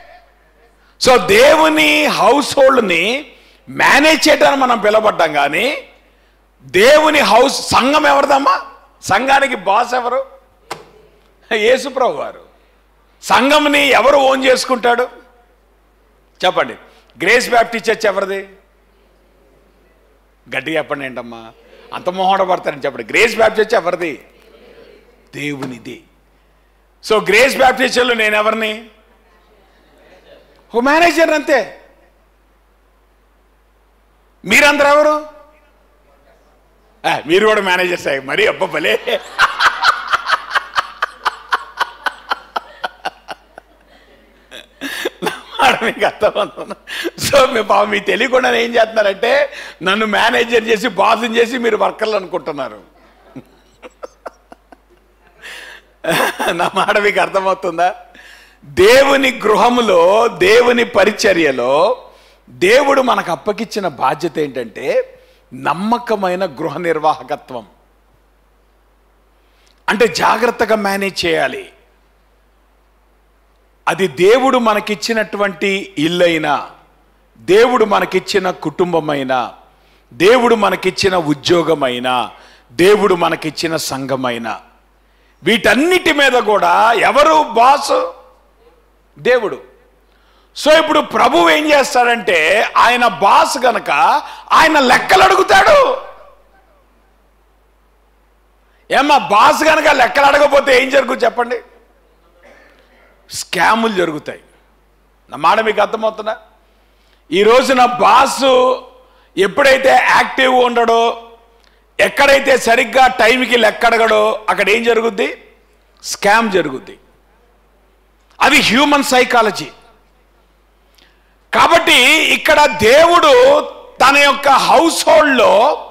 సో దేవుని హౌస్ హోల్డ్ని మేనేజ్ చేయడానికి మనం పిలవబడ్డాం కానీ దేవుని హౌస్ సంఘం ఎవరిదమ్మా? సంఘానికి బాస్ ఎవరు? యేసుప్రభు వారు సంఘంని ఎవరు ఓన్ చేసుకుంటాడు? చెప్పండి. గ్రేస్ బ్యాప్టిస్ట్ చర్చ్ ఎవరిది? గట్టిగా చెప్పండి ఏంటమ్మా? అంత మొహోడ పడతారని చెప్పండి. గ్రేస్ బ్యాప్టిస్ట్ చర్చ్ ఎవరిది? దేవునిది. సో గ్రేస్ బ్యాప్టిస్ట్లో నేను ఎవరిని? ఓ మేనేజర్ అంతే. మీరందరూ ఎవరు? మీరు కూడా మేనేజర్ అయ్యి మరీ అబ్బబ్బలే మీకు అర్థమవుతుంది. సో మీ పాపం మీకు తెలియకుండా ఏం చేస్తున్నారంటే నన్ను మేనేజర్ చేసి బాసుని చేసి మీరు వర్కర్లు అనుకుంటున్నారు. నా మాట మీకు అర్థమవుతుందా? దేవుని గృహములో దేవుని పరిచర్యలో దేవుడు మనకు అప్పగిచ్చిన బాధ్యత ఏంటంటే నమ్మకమైన గృహ నిర్వాహకత్వం. అంటే జాగ్రత్తగా మేనేజ్ చేయాలి. అది దేవుడు మనకిచ్చినటువంటి ఇల్లైనా దేవుడు మనకిచ్చిన కుటుంబమైనా దేవుడు మనకిచ్చిన ఉద్యోగమైనా దేవుడు మనకిచ్చిన సంఘమైనా వీటన్నిటి మీద కూడా ఎవరు బాసు దేవుడు. సో ఇప్పుడు ప్రభు ఏం చేస్తాడంటే ఆయన బాస్ గనక ఆయన లెక్కలు అడుగుతాడు. ఏమ్మా బాస్ గనక లెక్కలు అడగపోతే ఏం జరుగు చెప్పండి? స్కాములు జరుగుతాయి. నా మాట మీకు అర్థమవుతుందా? ఈ రోజున బాసు ఎప్పుడైతే యాక్టివ్ ఉండడో ఎక్కడైతే సరిగ్గా టైంకి లెక్కడగడో అక్కడ ఏం జరుగుద్ది? స్కామ్ జరుగుద్ది. అది హ్యూమన్ సైకాలజీ కాబట్టి ఇక్కడ దేవుడు తన యొక్క హౌస్ హోల్డ్లో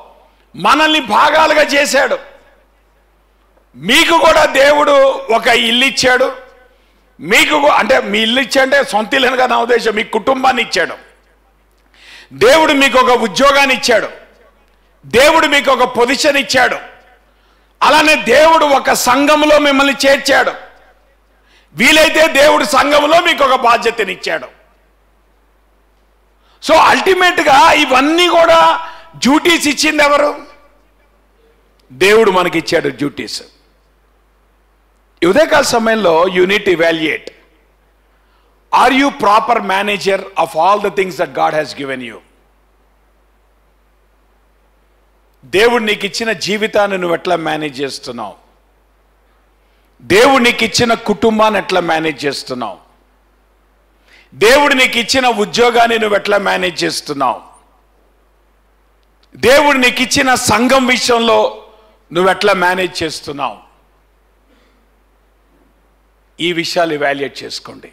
మనల్ని భాగాలుగా చేశాడు. మీకు కూడా దేవుడు ఒక ఇల్లు ఇచ్చాడు. మీకు అంటే మీ ఇల్లు ఇచ్చాడంటే సొంత ఇల్లు కదా నా ఉద్దేశం మీ కుటుంబాన్ని ఇచ్చాడు. దేవుడు మీకు ఒక ఉద్యోగాన్ని ఇచ్చాడు. దేవుడు మీకు ఒక పొజిషన్ ఇచ్చాడు. అలానే దేవుడు ఒక సంఘంలో మిమ్మల్ని చేర్చాడు. వీలైతే దేవుడు సంఘంలో మీకు ఒక బాధ్యతనిచ్చాడు. సో అల్టిమేట్గా ఇవన్నీ కూడా డ్యూటీస్ ఇచ్చింది ఎవరు? దేవుడు మనకిచ్చాడు డ్యూటీస్. ఉదయకాల సమయంలో you need evaluate are you proper manager of all the things that God has given you దేవుడు నీకు ఇచ్చిన జీవితాన్ని నువ్వు ఎట్లా మేనేజ్ చేస్తున్నావు? దేవుడు నీకు ఇచ్చిన కుటుంబాన్ని ఎట్లా మేనేజ్ చేస్తున్నావు? దేవుడు నీకు ఇచ్చిన ఉద్యోగాన్ని నువ్వు ఎట్లా మేనేజ్ చేస్తున్నావు? దేవుడు నీకు ఇచ్చిన సంఘం విషయంలో నువ్వు ఎట్లా మేనేజ్ చేస్తున్నావు? ఈ విషయాలు ఇవాల్యుయేట్ చేసుకోండి.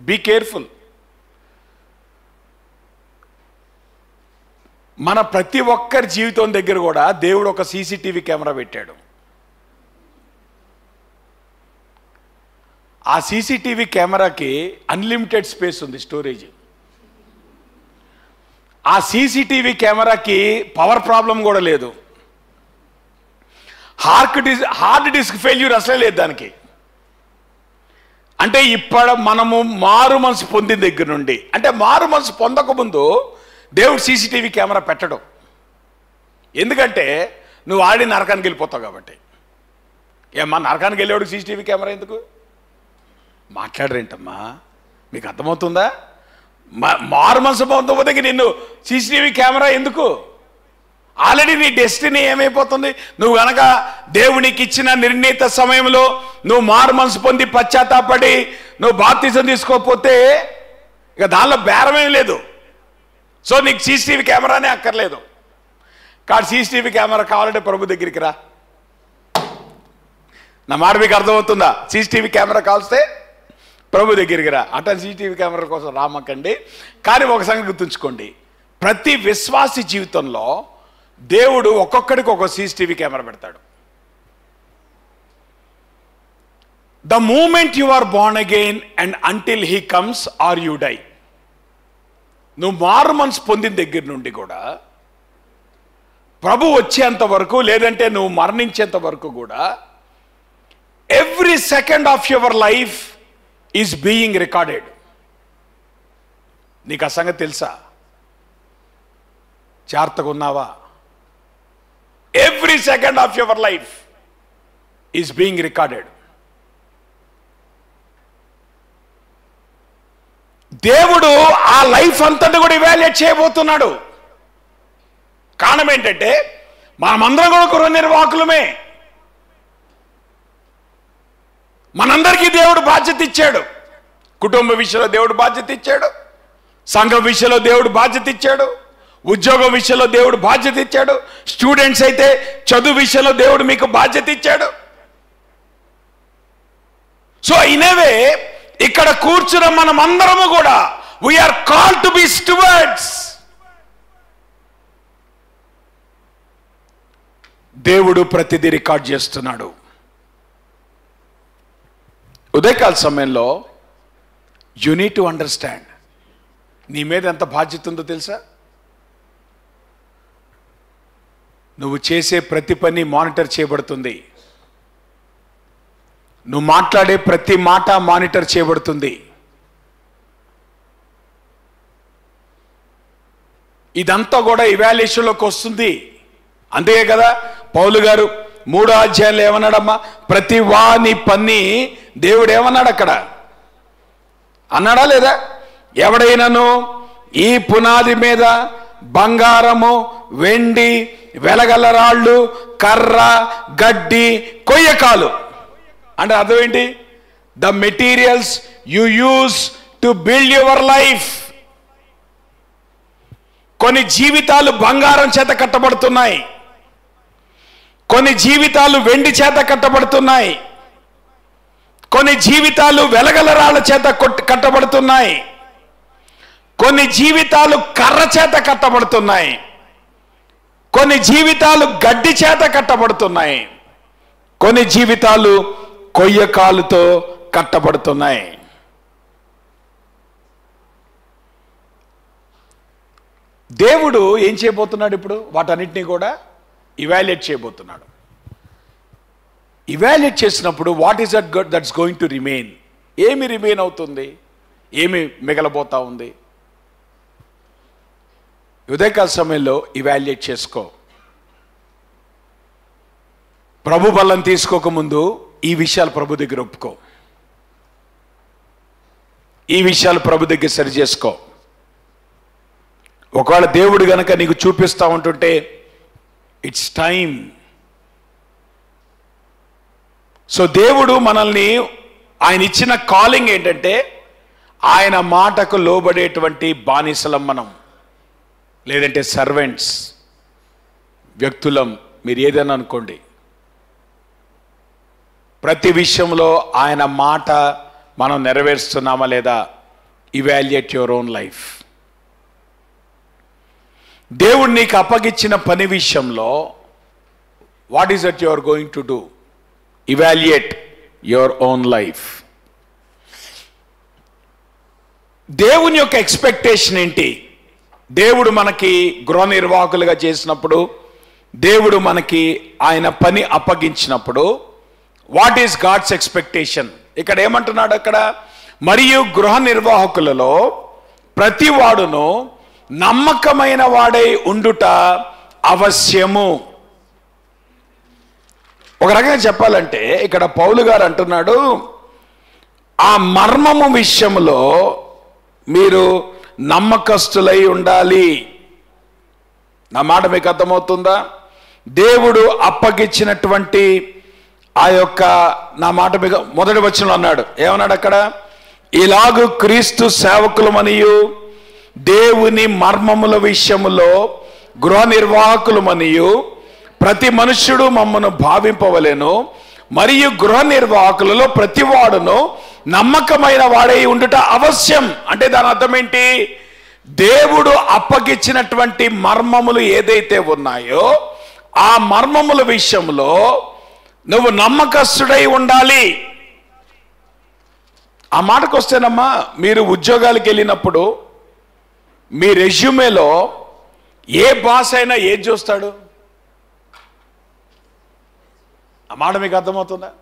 బీ కేర్ఫుల్ మన ప్రతి ఒక్కరి జీవితం దగ్గర కూడా దేవుడు ఒక సీసీటీవీ కెమెరా పెట్టాడు. ఆ సీసీటీవీ కెమెరాకి అన్లిమిటెడ్ స్పేస్ ఉంది స్టోరేజ్. ఆ సీసీటీవీ కెమెరాకి పవర్ ప్రాబ్లం కూడా లేదు. Hard disk hard disk failure అసలే లేదు దానికి. అంటే ఇప్పుడు మనము మారు మనసు పొందిన దగ్గర నుండి అంటే మారు మనసు పొందకముందు దేవుడు సీసీటీవీ కెమెరా పెట్టడం. ఎందుకంటే నువ్వు ఆడి నరకానికి వెళ్ళిపోతావు కాబట్టి. ఏమా నరకానికి వెళ్ళేవాడు సీసీటీవీ కెమెరా ఎందుకు? మాట్లాడరేంటమ్మా? మీకు అర్థమవుతుందా? మా- మారు మనసు పొందకపోతే నిన్ను సీసీటీవీ కెమెరా ఎందుకు? ఆల్రెడీ నీ డెస్టినీ ఏమైపోతుంది? నువ్వు గనక దేవునికి ఇచ్చిన నిర్ణీత సమయంలో నువ్వు మారు మనసు పొంది పశ్చాత్తాపడి నువ్వు బాప్తిజం తీసుకోకపోతే ఇక దానిలో బేరమేం లేదు. సో నీకు సీసీటీవీ కెమెరానే అక్కర్లేదు. కాదు సీసీటీవీ కెమెరా కావాలంటే ప్రభు దగ్గరికి రా. నా మాట మీకు అర్థమవుతుందా? సీసీటీవీ కెమెరా కావస్తే ప్రభు దగ్గరికి రా. అట సీసీటీవీ కెమెరా కోసం రామకండి. కానీ ఒక సంగతి గుర్తుంచుకోండి. ప్రతి విశ్వాసి జీవితంలో దేవుడు ఒక్కొక్కడికి ఒక సీసీటీవీ కెమెరా పెడతాడు. The moment you are born again and until he comes or you die నువ్వు మారు మనసు పొందిన దగ్గర నుండి కూడా ప్రభు వచ్చేంత వరకు లేదంటే నువ్వు మరణించేంత వరకు కూడా every second of your life is being recorded నీకు ఆ సంగతి తెలుసా? జాగ్రత్తగా ఉన్నావా? Every second of your life is being recorded దేవుడు ఆ లైఫ్ అంతటి కూడా ఇవాల్యుయేట్ చేయబోతున్నాడు. కారణం ఏంటంటే మనమందరం కూడా గృహ నిర్వాహకులమే మనందరికీ దేవుడు బాధ్యత ఇచ్చాడు. కుటుంబ విషయంలో దేవుడు బాధ్యత ఇచ్చాడు. సంఘం విషయంలో దేవుడు బాధ్యత ఇచ్చాడు. ఉద్యోగం విషయంలో దేవుడు బాధ్యత ఇచ్చాడు. స్టూడెంట్స్ అయితే చదువు విషయంలో దేవుడు మీకు బాధ్యత ఇచ్చాడు. సో ఇనేవే ఇక్కడ కూర్చున్న మనం అందరము కూడా we are call to be stewards దేవుడు ప్రతిదీ రికార్డ్ చేస్తున్నాడు. ఉదయకాల సమయంలో యు నీడ్ టు అండర్స్టాండ్ నీ మీద ఎంత బాధ్యత ఉందో తెలుసా? నువ్వు చేసే ప్రతి పని మానిటర్ చేయబడుతుంది. నువ్వు మాట్లాడే ప్రతి మాట మానిటర్ చేయబడుతుంది. ఇదంతా కూడా ఇవాల్యుయేషన్లోకి వస్తుంది. అంతే కదా పౌలు గారు మూడో అధ్యాయంలో ఏమన్నాడమ్మా? ప్రతి వాని పని దేవుడు ఏమన్నాడు అక్కడ? అన్నాడా లేదా? ఎవడైనాను? ఈ పునాది మీద బంగారము వెండి వెలగల రాళ్ళు కర్ర గడ్డి కొయ్యకాలు. అంటే అర్థం ఏంటి? The materials you use to build your life. కొన్ని జీవితాలు బంగారం చేత కట్టబడుతున్నాయి. కొన్ని జీవితాలు వెండి చేత కట్టబడుతున్నాయి. కొన్ని జీవితాలు వెలగల రాళ్ళ చేత కట్టబడుతున్నాయి. కొన్ని జీవితాలు కర్ర చేత కట్టబడుతున్నాయి. కొన్ని జీవితాలు గడ్డి చేత కట్టబడుతున్నాయి. కొన్ని జీవితాలు కొయ్యకాలుతో కట్టబడుతున్నాయి. దేవుడు ఏం చేయబోతున్నాడు ఇప్పుడు? వాటన్నిటినీ కూడా ఇవాల్యుయేట్ చేయబోతున్నాడు. ఇవాల్యుయేట్ చేసినప్పుడు what is that good that's going to remain ఏమి రిమైన్ అవుతుంది? ఏమి మిగలబోతా ఉంది? ఉదయకాల సమయంలో ఇవాల్యుయేట్ చేసుకో. ప్రభు బలం తీసుకోకముందు ఈ విషయాలు ప్రభు దగ్గర ఒప్పుకో. ఈ విషయాలు ప్రభు దగ్గర సరి చేసుకో. ఒకవేళ దేవుడు గనక నీకు చూపిస్తా ఉంటుంటే ఇట్స్ టైం సో దేవుడు మనల్ని ఆయన ఇచ్చిన కాలింగ్ ఏంటంటే ఆయన మాటకు లోబడేటువంటి బానిసలం మనం. లేదంటే సర్వెంట్స్ వ్యక్తులం మీరు ఏదైనా అనుకోండి. ప్రతి విషయంలో ఆయన మాట మనం నెరవేరుస్తున్నామా లేదా? ఇవాల్యుయేట్ యువర్ ఓన్ లైఫ్ దేవుడు నీకు అప్పగిచ్చిన పని విషయంలో what is that you are going to do evaluate your own life దేవుని యొక్క ఎక్స్పెక్టేషన్ ఏంటి? దేవుడు మనకి గృహ నిర్వాహకులుగా చేసినప్పుడు దేవుడు మనకి ఆయన పని అప్పగించినప్పుడు వాట్ ఈస్ గాడ్స్ ఎక్స్పెక్టేషన్ ఇక్కడ ఏమంటున్నాడు అక్కడ? మరియు గృహ నిర్వాహకులలో ప్రతి వాడును నమ్మకమైన వాడై ఉండుట అవశ్యము. ఒక రకంగా చెప్పాలంటే ఇక్కడ పౌలు గారు అంటున్నాడు ఆ మర్మము విషయంలో మీరు నమ్మకస్తులై ఉండాలి. నా మాట మీకు అర్థమవుతుందా? దేవుడు అప్పగిచ్చినటువంటి ఆ యొక్క నా మాట మీకు మొదటి వచనంలో అన్నాడు. ఏమన్నాడు అక్కడ? ఇలాగు క్రీస్తు సేవకులమనియు దేవుని మర్మముల విషయములో గృహ నిర్వాహకులమనియు ప్రతి మనుష్యుడు మమ్మను భావింపవలెను మరియు గృహ నిర్వాహకులలో ప్రతి వాడును నమ్మకమైన వాడై ఉండుట అవశ్యం. అంటే దాని అర్థం ఏంటి? దేవుడు అప్పగిచ్చినటువంటి మర్మములు ఏదైతే ఉన్నాయో ఆ మర్మముల విషయంలో నువ్వు నమ్మకస్తుడై ఉండాలి. ఆ మాటకు వస్తేనమ్మా మీరు ఉద్యోగాలకు వెళ్ళినప్పుడు మీ రెజ్యూమేలో ఏ బాస్ అయినా ఏది చూస్తాడు? ఆ మాట మీకు అర్థమవుతుందా?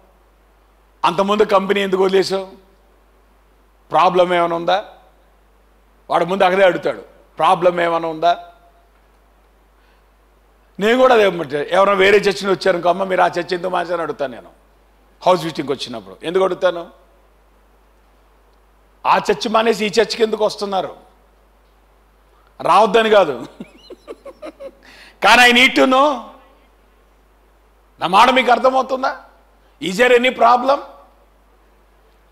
అంతకుముందు కంపెనీ ఎందుకు వదిలేసావు ప్రాబ్లం ఏమైనా ఉందా? వాడు ముందు అక్కడే అడుగుతాడు ప్రాబ్లం ఏమైనా ఉందా? నేను కూడా అదే ఎవరైనా వేరే చర్చిని వచ్చారు అమ్మ మీరు ఆ చర్చ ఎందుకు మార్చారని అడుగుతాను నేను. హౌస్ విజిటింగ్కి వచ్చినప్పుడు ఎందుకు అడుగుతాను? ఆ చర్చ్ మానేసి ఈ చర్చికి ఎందుకు వస్తున్నారు? రావద్దని కాదు. కానీ ఐ నీడ్ టు నో. నా మాట మీకు అర్థమవుతుందా? Is there any problem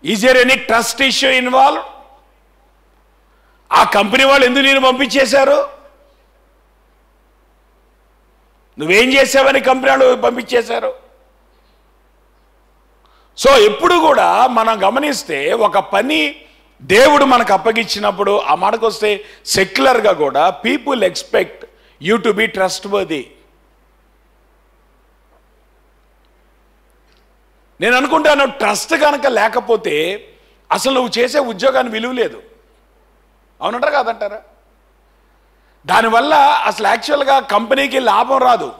is there any trust issue involve ఆ కంపెనీ వాళ్ళు ఎందుకు నేను పంపించేశారు? నువ్వేం చేసావని కంపెనీ వాళ్ళు పంపించేశారు? సో ఎప్పుడు కూడా మనం గమనిస్తే ఒక పని దేవుడు మనకు అప్పగించినప్పుడు ఆ మాటకు వస్తే సెక్యులర్గా కూడా people expect you to be trustworthy నేను అనుకుంటాను ట్రస్ట్ కనుక లేకపోతే అసలు నువ్వు చేసే ఉద్యోగాన్ని విలువ లేదు. అవునంటారా కాదంటారా? దానివల్ల అసలు యాక్చువల్గా కంపెనీకి లాభం రాదు.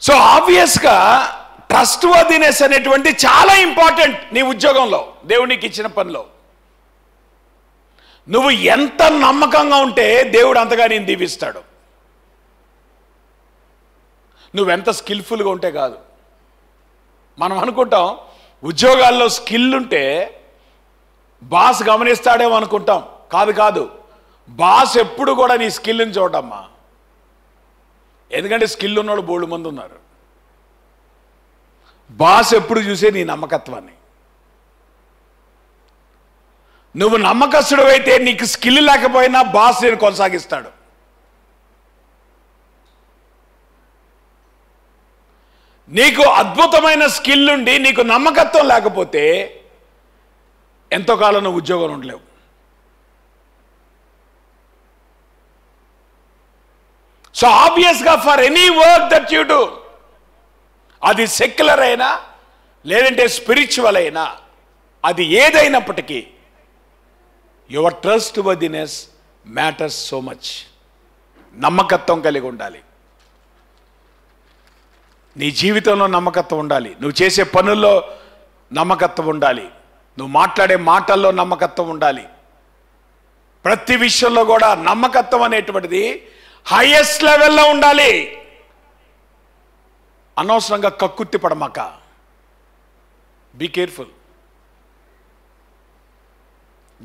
సో ఆబ్వియస్గా ట్రస్ట్వర్దినెస్ అనేటువంటి చాలా ఇంపార్టెంట్ నీ ఉద్యోగంలో దేవునికి ఇచ్చిన పనిలో. నువ్వు ఎంత నమ్మకంగా ఉంటే దేవుడు అంతగా నేను దీవిస్తాడు. నువ్వెంత స్కిల్ఫుల్గా ఉంటే కాదు. మనం అనుకుంటాం ఉద్యోగాల్లో స్కిల్ ఉంటే బాస్ గమనిస్తాడేమో అనుకుంటాం. కాదు కాదు. బాస్ ఎప్పుడు కూడా నీ స్కిల్ని చూడమ్మా ఎందుకంటే స్కిల్ ఉన్నోడు బోళ్ళు మంది ఉన్నారు బాస్ ఎప్పుడు చూసే నీ నమ్మకత్వాన్ని? నువ్వు నమ్మకస్తుడు అయితే నీకు స్కిల్ లేకపోయినా బాస్ నేను కొనసాగిస్తాడు. నీకు అద్భుతమైన స్కిల్ ఉండి నీకు నమ్మకత్వం లేకపోతే ఎంతోకాలం నువ్వు ఉద్యోగం ఉండలేవు. సో ఆబ్వియస్గా for any work that you do అది సెక్యులర్ అయినా లేదంటే స్పిరిచువల్ అయినా అది ఏదైనప్పటికీ your trustworthiness matters so much నమ్మకత్వం కలిగి ఉండాలి. నీ జీవితంలో నమ్మకత్వం ఉండాలి. నువ్వు చేసే పనుల్లో నమ్మకత్వం ఉండాలి. నువ్వు మాట్లాడే మాటల్లో నమ్మకత్వం ఉండాలి. ప్రతి విషయంలో కూడా నమ్మకత్వం అనేటువంటిది హైయెస్ట్ లెవెల్లో ఉండాలి. అనవసరంగా కక్కుర్తి పడమాక. Be careful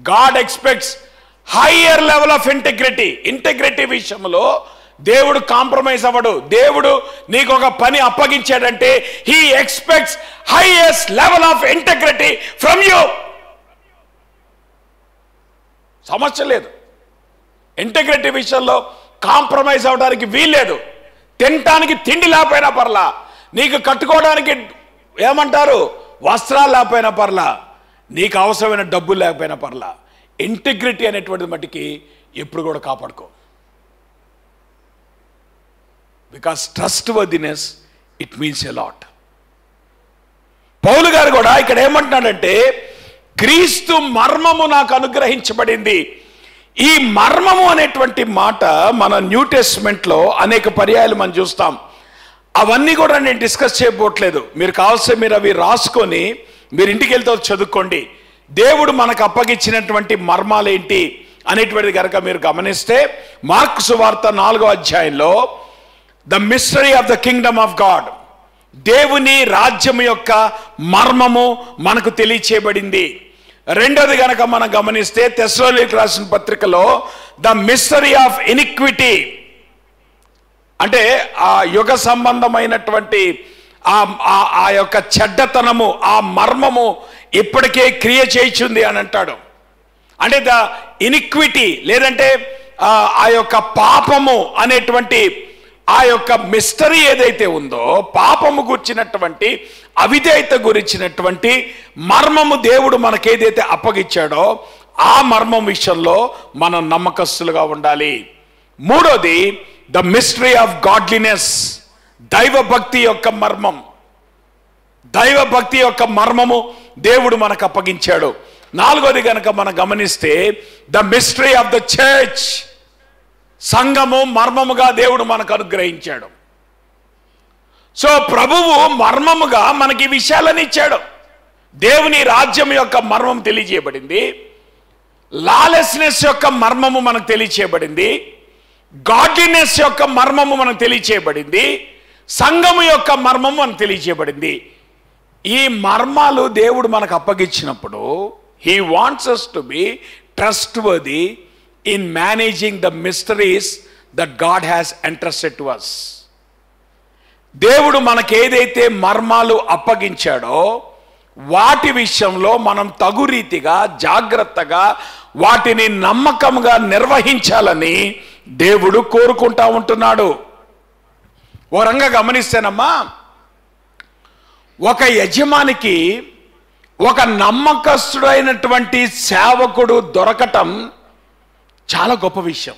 God expects higher level of integrity integrity విషయంలో దేవుడు కాంప్రమైజ్ అవ్వడు. దేవుడు నీకు ఒక పని అప్పగించాడంటే he expects highest level of integrity from you సమస్య లేదు. ఇంటెగ్రిటీ విషయంలో కాంప్రమైజ్ అవ్వడానికి వీల్లేదు. తినటానికి తిండి లేకపోయినా పర్లా. నీకు కట్టుకోవడానికి ఏమంటారు? వస్త్రాలు లేకపోయినా పర్లా. నీకు అవసరమైన డబ్బులు లేకపోయినా పర్లా. ఇంటిగ్రిటీ అనేటువంటిది మట్టికి ఎప్పుడు కూడా కాపాడుకో. Because trustworthiness it means a lot. పౌలు గారు కూడా ఇక్కడ ఏమంటున్నాడంటే క్రీస్తు మర్మము నాకు అనుగ్రహించబడింది. ఈ మర్మము అనేటువంటి మాట మన న్యూ టెస్ట్మెంట్లో అనేక పర్యాయాలు మనం చూస్తాం. అవన్నీ కూడా నేను డిస్కస్ చేయబోట్లేదు. మీరు కావాల్సిన మీరు అవి రాసుకొని మీరు ఇంటికి వెళ్తే చదువుకోండి. దేవుడు మనకు అప్పగించినటువంటి మర్మాలు ఏంటి అనేటువంటిది కనుక మీరు గమనిస్తే మార్క్ సువార్త నాలుగో అధ్యాయంలో the mystery of the kingdom of God. దేవుని రాజ్యం యొక్క మర్మము మనకు తెలియచేయబడింది. రెండోది గనక మనం గమనిస్తే తెస్లోలికి రాసిన పత్రికలో ద మిస్టరీ ఆఫ్ ఇనిక్విటీ. అంటే ఆ యుగ సంబంధమైనటువంటి ఆ ఆ- యొక్క చెడ్డతనము ఆ మర్మము ఇప్పటికే క్రియ చేయించింది అని అంటాడు. అంటే ద ఇనిక్విటీ లేదంటే ఆ యొక్క పాపము అనేటువంటి ఆ యొక్క మిస్టరీ ఏదైతే ఉందో పాపము గుర్చినటువంటి అవిధేయత గురించినటువంటి మర్మము దేవుడు మనకేదైతే అప్పగిచ్చాడో ఆ మర్మం విషయంలో మనం నమ్మకస్తులుగా ఉండాలి. మూడోది ద మిస్టరీ ఆఫ్ గాడ్లీనెస్ దైవభక్తి యొక్క మర్మం. దైవభక్తి యొక్క మర్మము దేవుడు మనకు అప్పగించాడు నాలుగోది కనుక మనం గమనిస్తే the mystery of the church. సంఘము మర్మముగా దేవుడు మనకు అనుగ్రహించాడు. సో ప్రభువు మర్మముగా మనకి విషయాలను ఇచ్చాడు. దేవుని రాజ్యం యొక్క మర్మం తెలియజేయబడింది. లాలెస్నెస్ యొక్క మర్మము మనకు తెలియచేయబడింది. గాడ్లీనెస్ యొక్క మర్మము మనకు తెలియచేయబడింది. సంఘము యొక్క మర్మము మనకు తెలియచేయబడింది. ఈ మర్మాలు దేవుడు మనకు అప్పగించినప్పుడు he wants us to be trustworthy in managing the mysteries that God has entrusted to us దేవుడు మనకేదైతే మర్మాలు అప్పగించాడో వాటి విషయంలో మనం తగు రీతిగా జాగ్రత్తగా వాటిని నమ్మకంగా నిర్వహించాలని దేవుడు కోరుకుంటా ఉంటున్నాడు. ఓ రంగా గమనిస్తేనమ్మా ఒక యజమానికి ఒక నమ్మకస్తుడైనటువంటి సేవకుడు దొరకటం చాలా గొప్ప విషయం.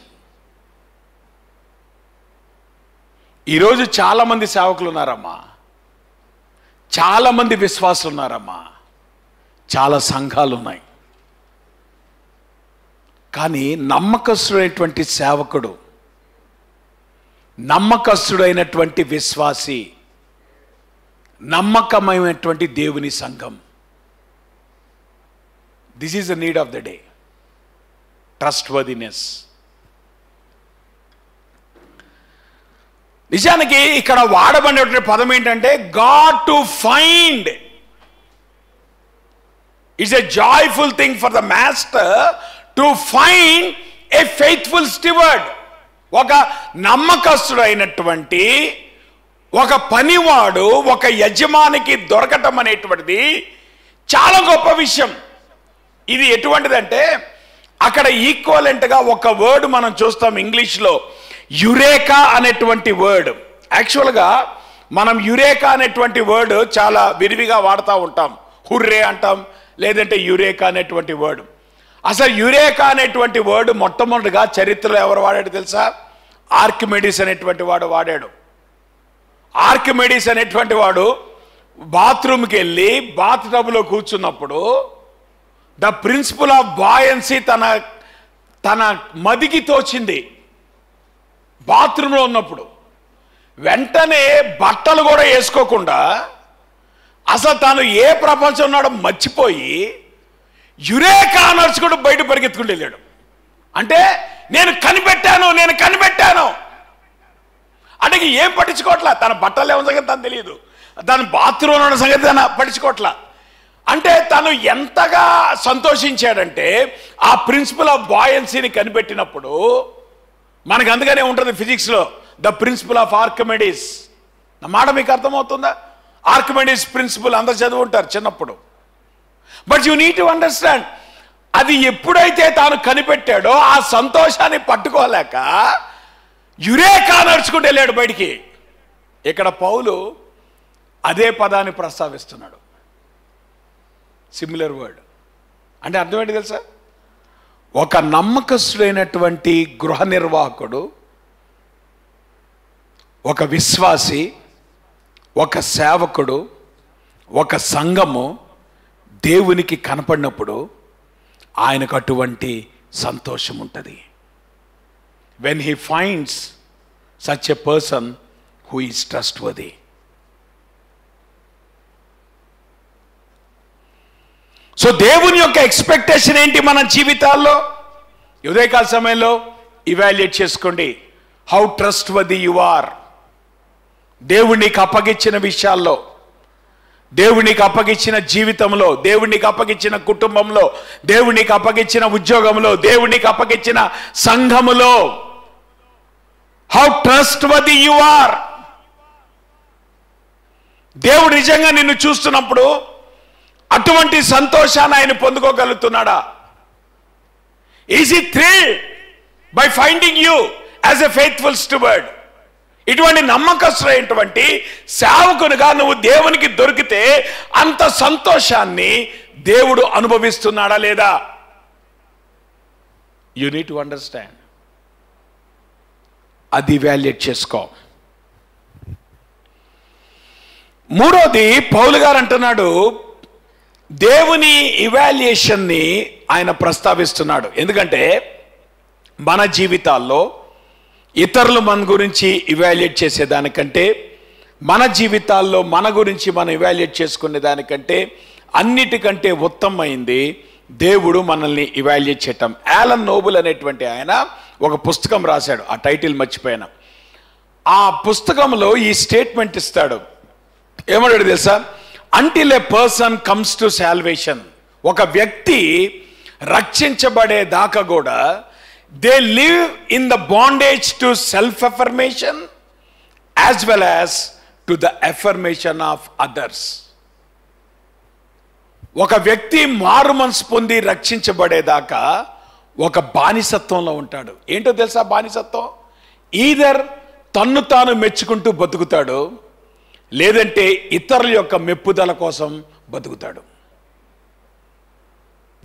ఈరోజు చాలా మంది సేవకులు ఉన్నారమ్మా చాలామంది విశ్వాసులు ఉన్నారమ్మా చాలా సంఘాలు ఉన్నాయి కానీ నమ్మకస్తుడైనటువంటి సేవకుడు నమ్మకస్తుడైనటువంటి విశ్వాసి నమ్మకమైనటువంటి దేవుని సంఘం. This is the need of the day trustworthiness నిజానికి ఇక్కడ వాడబడినటువంటి పదం ఏంటంటే God to find it's a joyful thing for the master to find a faithful steward ఒక నమ్మకస్తుడైనటువంటి ఒక పనివాడు ఒక యజమానికి దొరకటం అనేటువంటిది చాలా గొప్ప విషయం. ఇది ఎటువంటిదంటే అక్కడ ఈక్వలెంట్గా ఒక వర్డ్ మనం చూస్తాం ఇంగ్లీష్లో యురేకా అనేటువంటి వర్డ్ యాక్చువల్గా మనం యురేకా అనేటువంటి వర్డ్ చాలా విరివిగా వాడుతూ ఉంటాం. హుర్రే అంటాం లేదంటే యురేకా అనేటువంటి వర్డ్ అసలు యురేకా అనేటువంటి వర్డ్ మొట్టమొదటిగా చరిత్రలో ఎవరు వాడాడు తెలుసా? ఆర్కిమెడిస్ అనేటువంటి వాడు వాడాడు. ఆర్కిమెడిస్ అనేటువంటి వాడు బాత్రూమ్కి వెళ్ళి బాత్ టబ్లో కూర్చున్నప్పుడు ద ప్రిన్సిపల్ ఆఫ్ బాయన్సీ తన తన మదికి తోచింది. బాత్రూంలో ఉన్నప్పుడు. వెంటనే బట్టలు కూడా వేసుకోకుండా అసలు తాను ఏ ప్రపంచం ఉన్నాడో మర్చిపోయి యురేకా కూడా బయట పరిగెత్తుకుంటూ వెళ్ళాడు. అంటే నేను కనిపెట్టాను నేను కనిపెట్టాను. అంటే ఏం పట్టించుకోవట్లా? తన బట్టలు ఏమో సంగతి తను తెలియదు. తను బాత్రూమ్ ఉన్న సంగతి తన పట్టించుకోవట్లా? అంటే తను ఎంతగా సంతోషించాడంటే ఆ ప్రిన్సిపల్ ఆఫ్ బాయన్సీని కనిపెట్టినప్పుడు మనకు అందుకనే ఉంటుంది ఫిజిక్స్లో ద ప్రిన్సిపల్ ఆఫ్ ఆర్కమెడీస్. నా మాట మీకు అర్థమవుతుందా? ఆర్కమెడీస్ ప్రిన్సిపల్ అందరు చదువు ఉంటారు చిన్నప్పుడు. But you need to understand అది ఎప్పుడైతే తాను కనిపెట్టాడో ఆ సంతోషాన్ని పట్టుకోలేక యురేకా నడుచుకుంటూ వెళ్ళాడు బయటికి. ఇక్కడ పౌలు అదే పదాన్ని ప్రస్తావిస్తున్నాడు. సిమిలర్ వర్డ్ అంటే అర్థం ఏంటి తెలుసా? ఒక నమ్మకస్తుడైనటువంటి గృహ నిర్వాహకుడు ఒక విశ్వాసి ఒక సేవకుడు ఒక సంఘము దేవునికి కనపడినప్పుడు ఆయనకు అటువంటి సంతోషం ఉంటుంది. When he finds such a person who is trustworthy so దేవుని యొక్క ఎక్స్పెక్టేషన్ ఏంటి మన జీవితాల్లో? ఉదయకాల సమయంలో ఇవాల్యుయేట్ చేసుకోండి. How trustworthy you are దేవునికి అప్పగించిన విషయాల్లో దేవునికి అప్పగించిన జీవితంలో దేవునికి అప్పగించిన కుటుంబంలో దేవునికి అప్పగించిన ఉద్యోగంలో దేవునికి అప్పగించిన సంఘములో. How trustworthy you are దేవుడు నిజంగా నిన్ను చూస్తున్నప్పుడు అటువంటి సంతోషాన్ని ఆయన పొందుకోగలుగుతున్నాడా? Is he thrill by finding you as a faithful steward ఇటువంటి నమ్మకస్తులైనటువంటి సేవకునిగా నువ్వు దేవునికి దొరికితే అంత సంతోషాన్ని దేవుడు అనుభవిస్తున్నాడా లేదా? యు నీడ్ టు అండర్స్టాండ్ అది వాల్యుయేట్ చేసుకో. మూడోది పౌలు గారు అంటున్నాడు దేవుని ఇవాల్యుయేషన్ని ఆయన ప్రస్తావిస్తున్నాడు. ఎందుకంటే మన జీవితాల్లో ఇతరులు మన గురించి ఇవాల్యుయేట్ చేసేదానికంటే మన జీవితాల్లో మన గురించి మనం ఇవాల్యుయేట్ చేసుకునే దానికంటే అన్నిటికంటే ఉత్తమమైంది దేవుడు మనల్ని ఇవాల్యుయేట్ చేయటం. యాలన్ నోబుల్ అనేటువంటి ఆయన ఒక పుస్తకం రాశాడు ఆ టైటిల్ మర్చిపోయాను. ఆ పుస్తకంలో ఈ స్టేట్మెంట్ ఇస్తాడు. ఏమన్నాడు తెలుసా? Until a person comes to salvation ఒక వ్యక్తి రక్షించబడే దాకా కూడా they live in the bondage to self affirmation as well as to the affirmation of others ఒక వ్యక్తి మారు మనసు పొంది రక్షించబడేదాకా ఒక బానిసత్వంలో ఉంటాడు. ఏంటో తెలుసా బానిసత్వం? ఈదర్ తన్ను తాను మెచ్చుకుంటూ బతుకుతాడు లేదంటే ఇతరుల యొక్క మెప్పుదల కోసం బతుకుతాడు.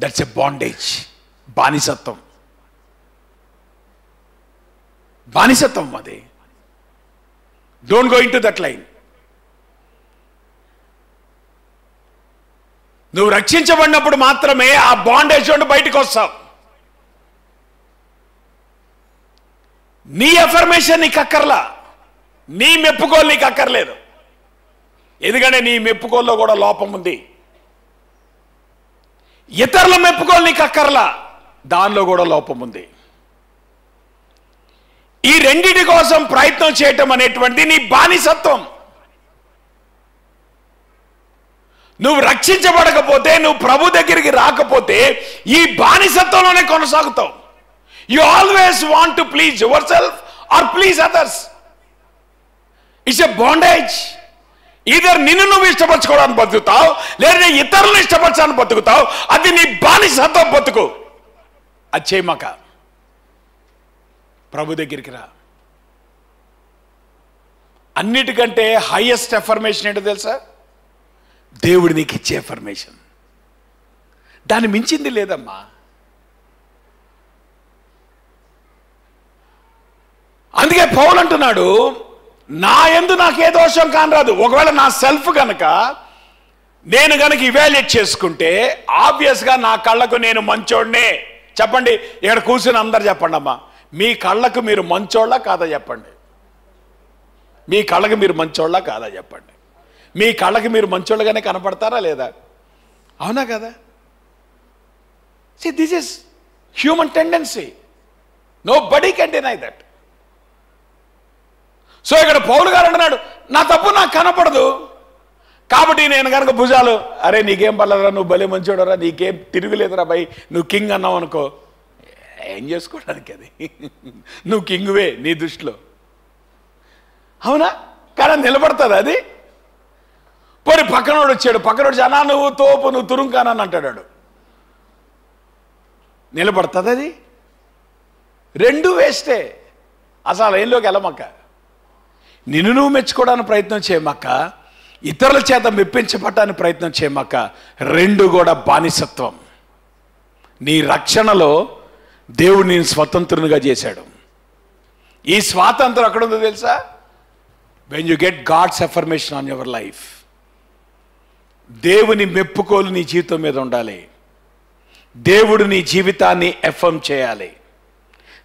దట్స్ ఎ బాండేజ్ బానిసత్వం. బానిసత్వం అది. Don't go into that line నువ్వు రక్షించబడినప్పుడు మాత్రమే ఆ బాండేజ్ నుండి బయటకు వస్తావు. నీ ఎఫర్మేషన్ నీకు అక్కర్లా. నీ మెప్పుకోలు నీకు అక్కర్లేదు. ఎందుకంటే నీ మెప్పుకోల్లో కూడా లోపం ఉంది. ఇతరుల మెప్పుకోలు నీకు అక్కర్లా దానిలో కూడా లోపం ఉంది. ఈ రెండింటి కోసం ప్రయత్నం చేయటం అనేటువంటిది నీ బానిసత్వం. నువ్వు రక్షించబడకపోతే నువ్వు ప్రభు దగ్గరికి రాకపోతే ఈ బానిసత్వంలోనే కొనసాగుతావు. You always want to please yourself or please others it's a bondage either నిన్ను నువ్వు ఇష్టపరచుకోవడానికి బతుకుతావు లేదా ఇతరులను ఇష్టపరచడానికి బతుకుతావు అది నీ బానిసత్వం బతుకు. అది చేయమాక. ప్రభు దగ్గరికి రా. అన్నిటికంటే హైయెస్ట్ ఎఫర్మేషన్ ఏంటో తెలుసా? దేవుడు నీకు ఇచ్చే ఎఫర్మేషన్ దాన్ని మించింది లేదమ్మా. అందుకే పౌలు అంటున్నాడు నా ఎందు నాకే దోషం కానరాదు. ఒకవేళ నా సెల్ఫ్ కనుక నేను కనుక ఇవాల్యుయేట్ చేసుకుంటే ఆబ్వియస్గా నా కళ్ళకు నేను మంచోడినే. చెప్పండి ఇక్కడ కూర్చుని అందరు చెప్పండి అమ్మా. మీ కళ్ళకు మీరు మంచోళ్ళ కాదా చెప్పండి? మీ కళ్ళకు మీరు మంచోళ్ళ కాదా చెప్పండి? మీ కళ్ళకి మీరు మంచోళ్ళగానే కనపడతారా లేదా? అవునా కదా? See this is human tendency nobody can deny that so ఇక్కడ పౌలు గారు అంటున్నాడు నా తప్పు నాకు కనపడదు. కాబట్టి నేను కనుక భుజాలు అరే నీకేం పర్లేదురా నువ్వు భలే మంచోడరా నీకేం తిరుగులేదురా భయ్ నువ్వు కింగ్ అన్నావు అనుకో. ఏం చేసుకోవడానికి అది? నువ్వు కింగువే నీ దృష్టిలో. అవునా? కానీ నిలబడుతుంది అది. పోనీ పక్కనోడు వచ్చాడు పక్కనోడు అన్నా నువ్వు తోపు నువ్వు తురుంకానని అంటాడు నిలబడుతుంది అది. రెండు వేస్టే. అసలు ఏంలోకి వెళ్ళమక్క నిన్ను నువ్వు మెచ్చుకోవడానికి ప్రయత్నం చేయమక్క. ఇతరుల చేత మెప్పించబడటానికి ప్రయత్నం చేయమక్క. రెండు కూడా బానిసత్వం. నీ రక్షణలో దేవుడు నేను స్వతంత్రునిగా చేశాడు. ఈ స్వాతంత్రం ఎక్కడుందో తెలుసా? When you get God's affirmation on your life దేవుని మెప్పుకోలు నీ జీవితం మీద ఉండాలి. దేవుడు నీ జీవితాన్ని ఎఫ్ఎం చేయాలి.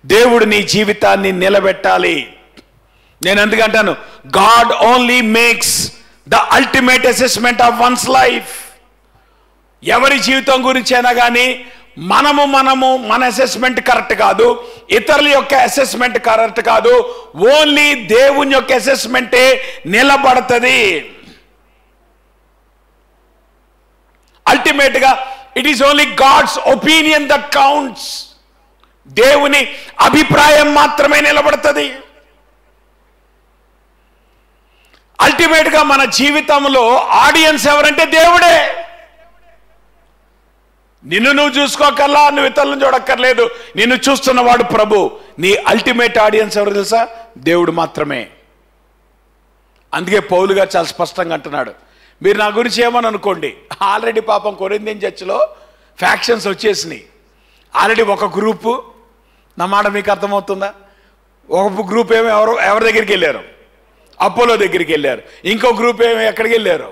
దేవుడు నీ జీవితాన్ని నిలబెట్టాలి. నేను ఎందుకంటాను God only makes the ultimate assessment of one's life ఎవరి జీవితం గురించి అయినా కానీ మనము మనము మన అసెస్మెంట్ కరెక్ట్ కాదు ఇతరుల యొక్క అసెస్మెంట్ కరెక్ట్ కాదు ఓన్లీ దేవుని యొక్క అసెస్మెంటే నిలబడుతుంది. అల్టిమేట్గా it is only God's opinion that counts దేవుని అభిప్రాయం మాత్రమే నిలబడుతుంది. అల్టిమేట్గా మన జీవితంలో ఆడియన్స్ ఎవరంటే దేవుడే. నిన్ను నువ్వు చూసుకోకల్లా నువ్వు ఇతరులను చూడక్కర్లేదు. నిన్ను చూస్తున్నవాడు ప్రభు. నీ అల్టిమేట్ ఆడియన్స్ ఎవరు తెలుసా? దేవుడు మాత్రమే. అందుకే పౌలు గారు చాలా స్పష్టంగా అంటున్నాడు. మీరు నా గురించి ఏమని అనుకోండి? ఆల్రెడీ పాపం కొరిందియన్ చర్చిలో ఫ్యాక్షన్స్ వచ్చేసినాయి. ఆల్రెడీ ఒక గ్రూపు నా మాట మీకు అర్థమవుతుందా? ఒక గ్రూప్ ఏమో ఎవరు ఎవరి దగ్గరికి వెళ్ళారు? అపోలో దగ్గరికి వెళ్ళారు. ఇంకో గ్రూప్ ఏమి ఎక్కడికి వెళ్ళారు?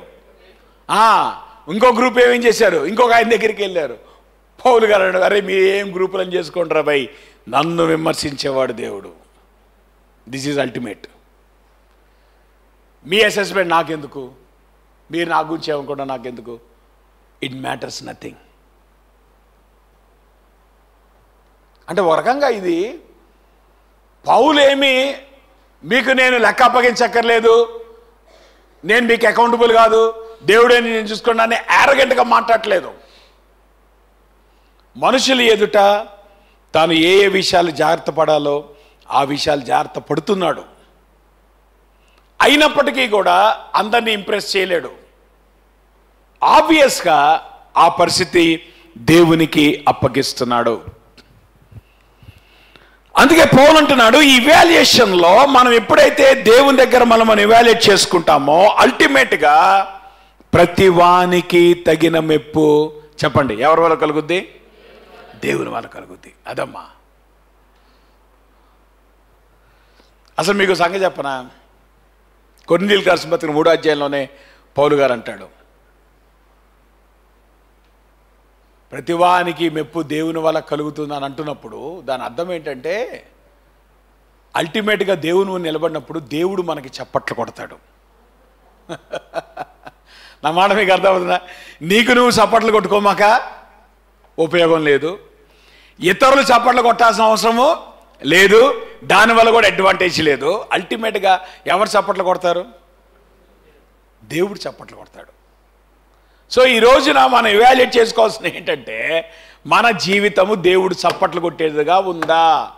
ఇంకో గ్రూప్ ఏమేం చేశారు? ఇంకొక ఆయన దగ్గరికి వెళ్ళారు. పౌలు గారు అన్నాడు, అరే మీరు ఏం గ్రూపులను చేసుకుంటారా భయ్? నన్ను విమర్శించేవాడు దేవుడు. దిస్ ఈజ్ అల్టిమేట్ మీ అసెస్మెంట్ నాకెందుకు? మీరు నా గురించి ఏమనుకుంటా నాకెందుకు? ఇట్ మ్యాటర్స్ నథింగ్ అంటే ఒక రకంగా ఇది పౌలేమి మీకు నేను లెక్క అప్పగించక్కర్లేదు. నేను మీకు అకౌంటబుల్ కాదు. దేవుడే నేను చూసుకున్నాను యారగెంట్గా మాట్లాడట్లేదు. మనుషులు ఎదుట తాను ఏ ఏ విషయాలు జాగ్రత్త పడాలో ఆ విషయాలు జాగ్రత్త పడుతున్నాడు. అయినప్పటికీ కూడా అందరినీ ఇంప్రెస్ చేయలేడు. ఆబ్వియస్గా ఆ పరిస్థితి దేవునికి అప్పగిస్తున్నాడు. అందుకే పౌలు అంటున్నాడు ఈ ఇవాల్యుయేషన్లో మనం ఎప్పుడైతే దేవుని దగ్గర మనం మనం ఇవాల్యుయేట్ చేసుకుంటామో అల్టిమేట్గా ప్రతి వానికి తగిన మెప్పు చెప్పండి ఎవరి వల్ల కలుగుద్ది? దేవుని వల్ల కలుగుద్ది. అదమ్మా. అసలు మీకు సంగతి చెప్పనా? కొన్నిళ్ళు కలిసి బతికిన మూడో అధ్యాయంలోనే పౌలు గారు అంటాడు ప్రతివానికి మెప్పు దేవుని వల్ల కలుగుతుంది అని అంటున్నప్పుడు దాని అర్థం ఏంటంటే అల్టిమేట్గా దేవుని నిలబడినప్పుడు దేవుడు మనకి చప్పట్లు కొడతాడు. నా మాట మీకు అర్థమవుతుందా? నీకు నువ్వు చప్పట్లు కొట్టుకోమాక ఉపయోగం లేదు. ఇతరులు చప్పట్లు కొట్టాల్సిన అవసరము లేదు. దానివల్ల కూడా అడ్వాంటేజ్ లేదు. అల్టిమేట్గా ఎవరు చప్పట్లు కొడతారు? దేవుడు చప్పట్లు కొడతాడు. సో ఈ రోజున మనం ఇవాల్యుయేట్ చేసుకోవాల్సిన ఏంటంటే మన జీవితము దేవుడు చప్పట్లు కొట్టేదిగా ఉందా?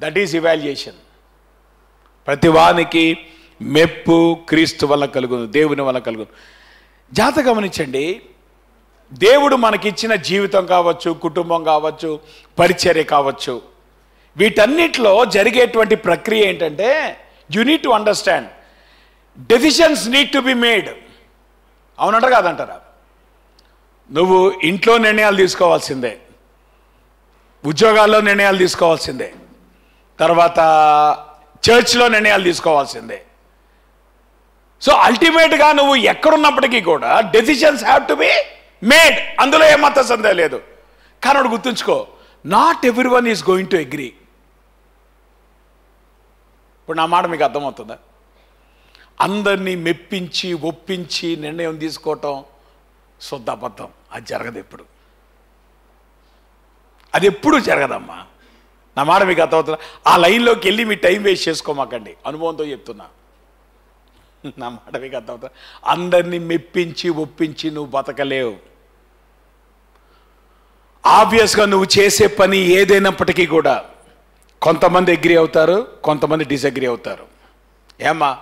దట్ ఈస్ ఇవాల్యుయేషన్ ప్రతివానికి మెప్పు క్రీస్తు వల్ల కలుగును దేవుని వల్ల కలుగును. జాత గమనించండి దేవుడు మనకిచ్చిన జీవితం కావచ్చు కుటుంబం కావచ్చు పరిచర్య కావచ్చు వీటన్నిటిలో జరిగేటువంటి ప్రక్రియ ఏంటంటే you need to understand decisions need to be made అవునంటారు కాదంటారా? నువ్వు ఇంట్లో నిర్ణయాలు తీసుకోవాల్సిందే. ఉద్యోగాల్లో నిర్ణయాలు తీసుకోవాల్సిందే. తర్వాత చర్చ్లో నిర్ణయాలు తీసుకోవాల్సిందే. సో అల్టిమేట్గా నువ్వు ఎక్కడున్నప్పటికీ కూడా decisions have to be made అందులో ఏమాత్రం సందేహం లేదు. కానీ ఒకటి గుర్తుంచుకో not everyone is going to agree ఇప్పుడు నా మాట మీకు అర్థమవుతుందా? అందరినీ మెప్పించి ఒప్పించి నిర్ణయం తీసుకోవటం శుద్ధ అబద్ధం అది జరగదు ఎప్పుడు. అది ఎప్పుడు జరగదమ్మా. నా మాట మీకు అర్థమవుతుందా? ఆ లైన్లోకి వెళ్ళి మీ టైం వేస్ట్ చేసుకోమాకండి. అనుభవంతో చెప్తున్నా. నా మాట మీకు అర్థమవుతుందా? అందరినీ మెప్పించి ఒప్పించి నువ్వు బతకలేవు. ఆబ్వియస్గా నువ్వు చేసే పని ఏదైనప్పటికీ కూడా కొంతమంది అగ్రి అవుతారు కొంతమంది డిసగ్రీ అవుతారు. ఏమ్మా?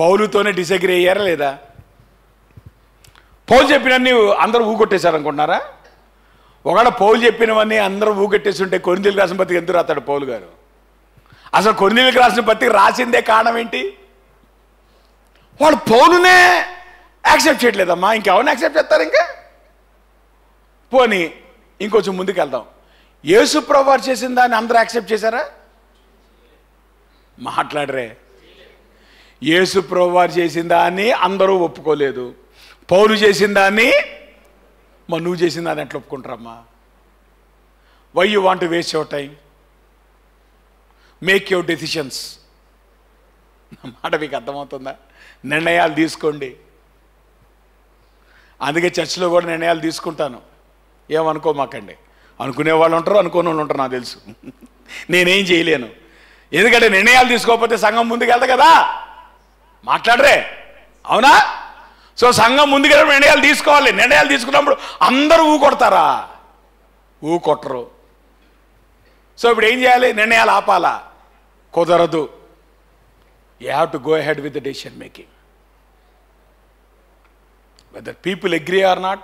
పౌలుతోనే డిసగ్రీ అయ్యారా లేదా? పౌలు చెప్పినవన్నీ అందరూ ఊగొట్టేశారు అనుకుంటున్నారా? ఒకవేళ పౌలు చెప్పినవన్నీ అందరూ ఊగొట్టేస్తుంటే కొరిందీలకు రాసిన పత్రిక ఎందుకు రాస్తాడు పౌలు గారు? అసలు కొరిందీలకు రాసిన పత్రిక రాసిందే కారణం ఏంటి? వాళ్ళు పౌలునే యాక్సెప్ట్ చేయట్లేదమ్మా. ఇంకెవరిని యాక్సెప్ట్ చేస్తారు ఇంకా? పోనీ ఇంకొంచెం ముందుకు వెళ్దాం. యేసు ప్రభువారు చేసిన దాన్ని అందరూ యాక్సెప్ట్ చేశారా? మాట్లాడరే. యేసు ప్రభువారు చేసిన దాన్ని అందరూ ఒప్పుకోలేదు. పౌలు చేసిన దాన్ని మా నువ్వు చేసిన దాన్ని ఎట్లా ఒప్పుకుంటారమ్మా? Why you want waste your time make your decisions మాట మీకు అర్థమవుతుందా? నిర్ణయాలు తీసుకోండి. అందుకే చర్చిలో కూడా నిర్ణయాలు తీసుకుంటాను. ఏమనుకోమాకండి. అనుకునే వాళ్ళు ఉంటారు అనుకోని వాళ్ళు ఉంటారు నాకు తెలుసు. నేనేం చేయలేను. ఎందుకంటే నిర్ణయాలు తీసుకోకపోతే సంఘం ముందుకు వెళ్తా కదా. మాట్లాడరే. అవునా? సో సంఘం ముందుకెళ్ళి నిర్ణయాలు తీసుకోవాలి. నిర్ణయాలు తీసుకున్నప్పుడు అందరూ ఊ కొడతారా? ఊ కొట్టరు. సో ఇప్పుడు ఏం చేయాలి? నిర్ణయాలు ఆపాలా? కుదరదు. You have to go ahead with the decision making whether people agree or not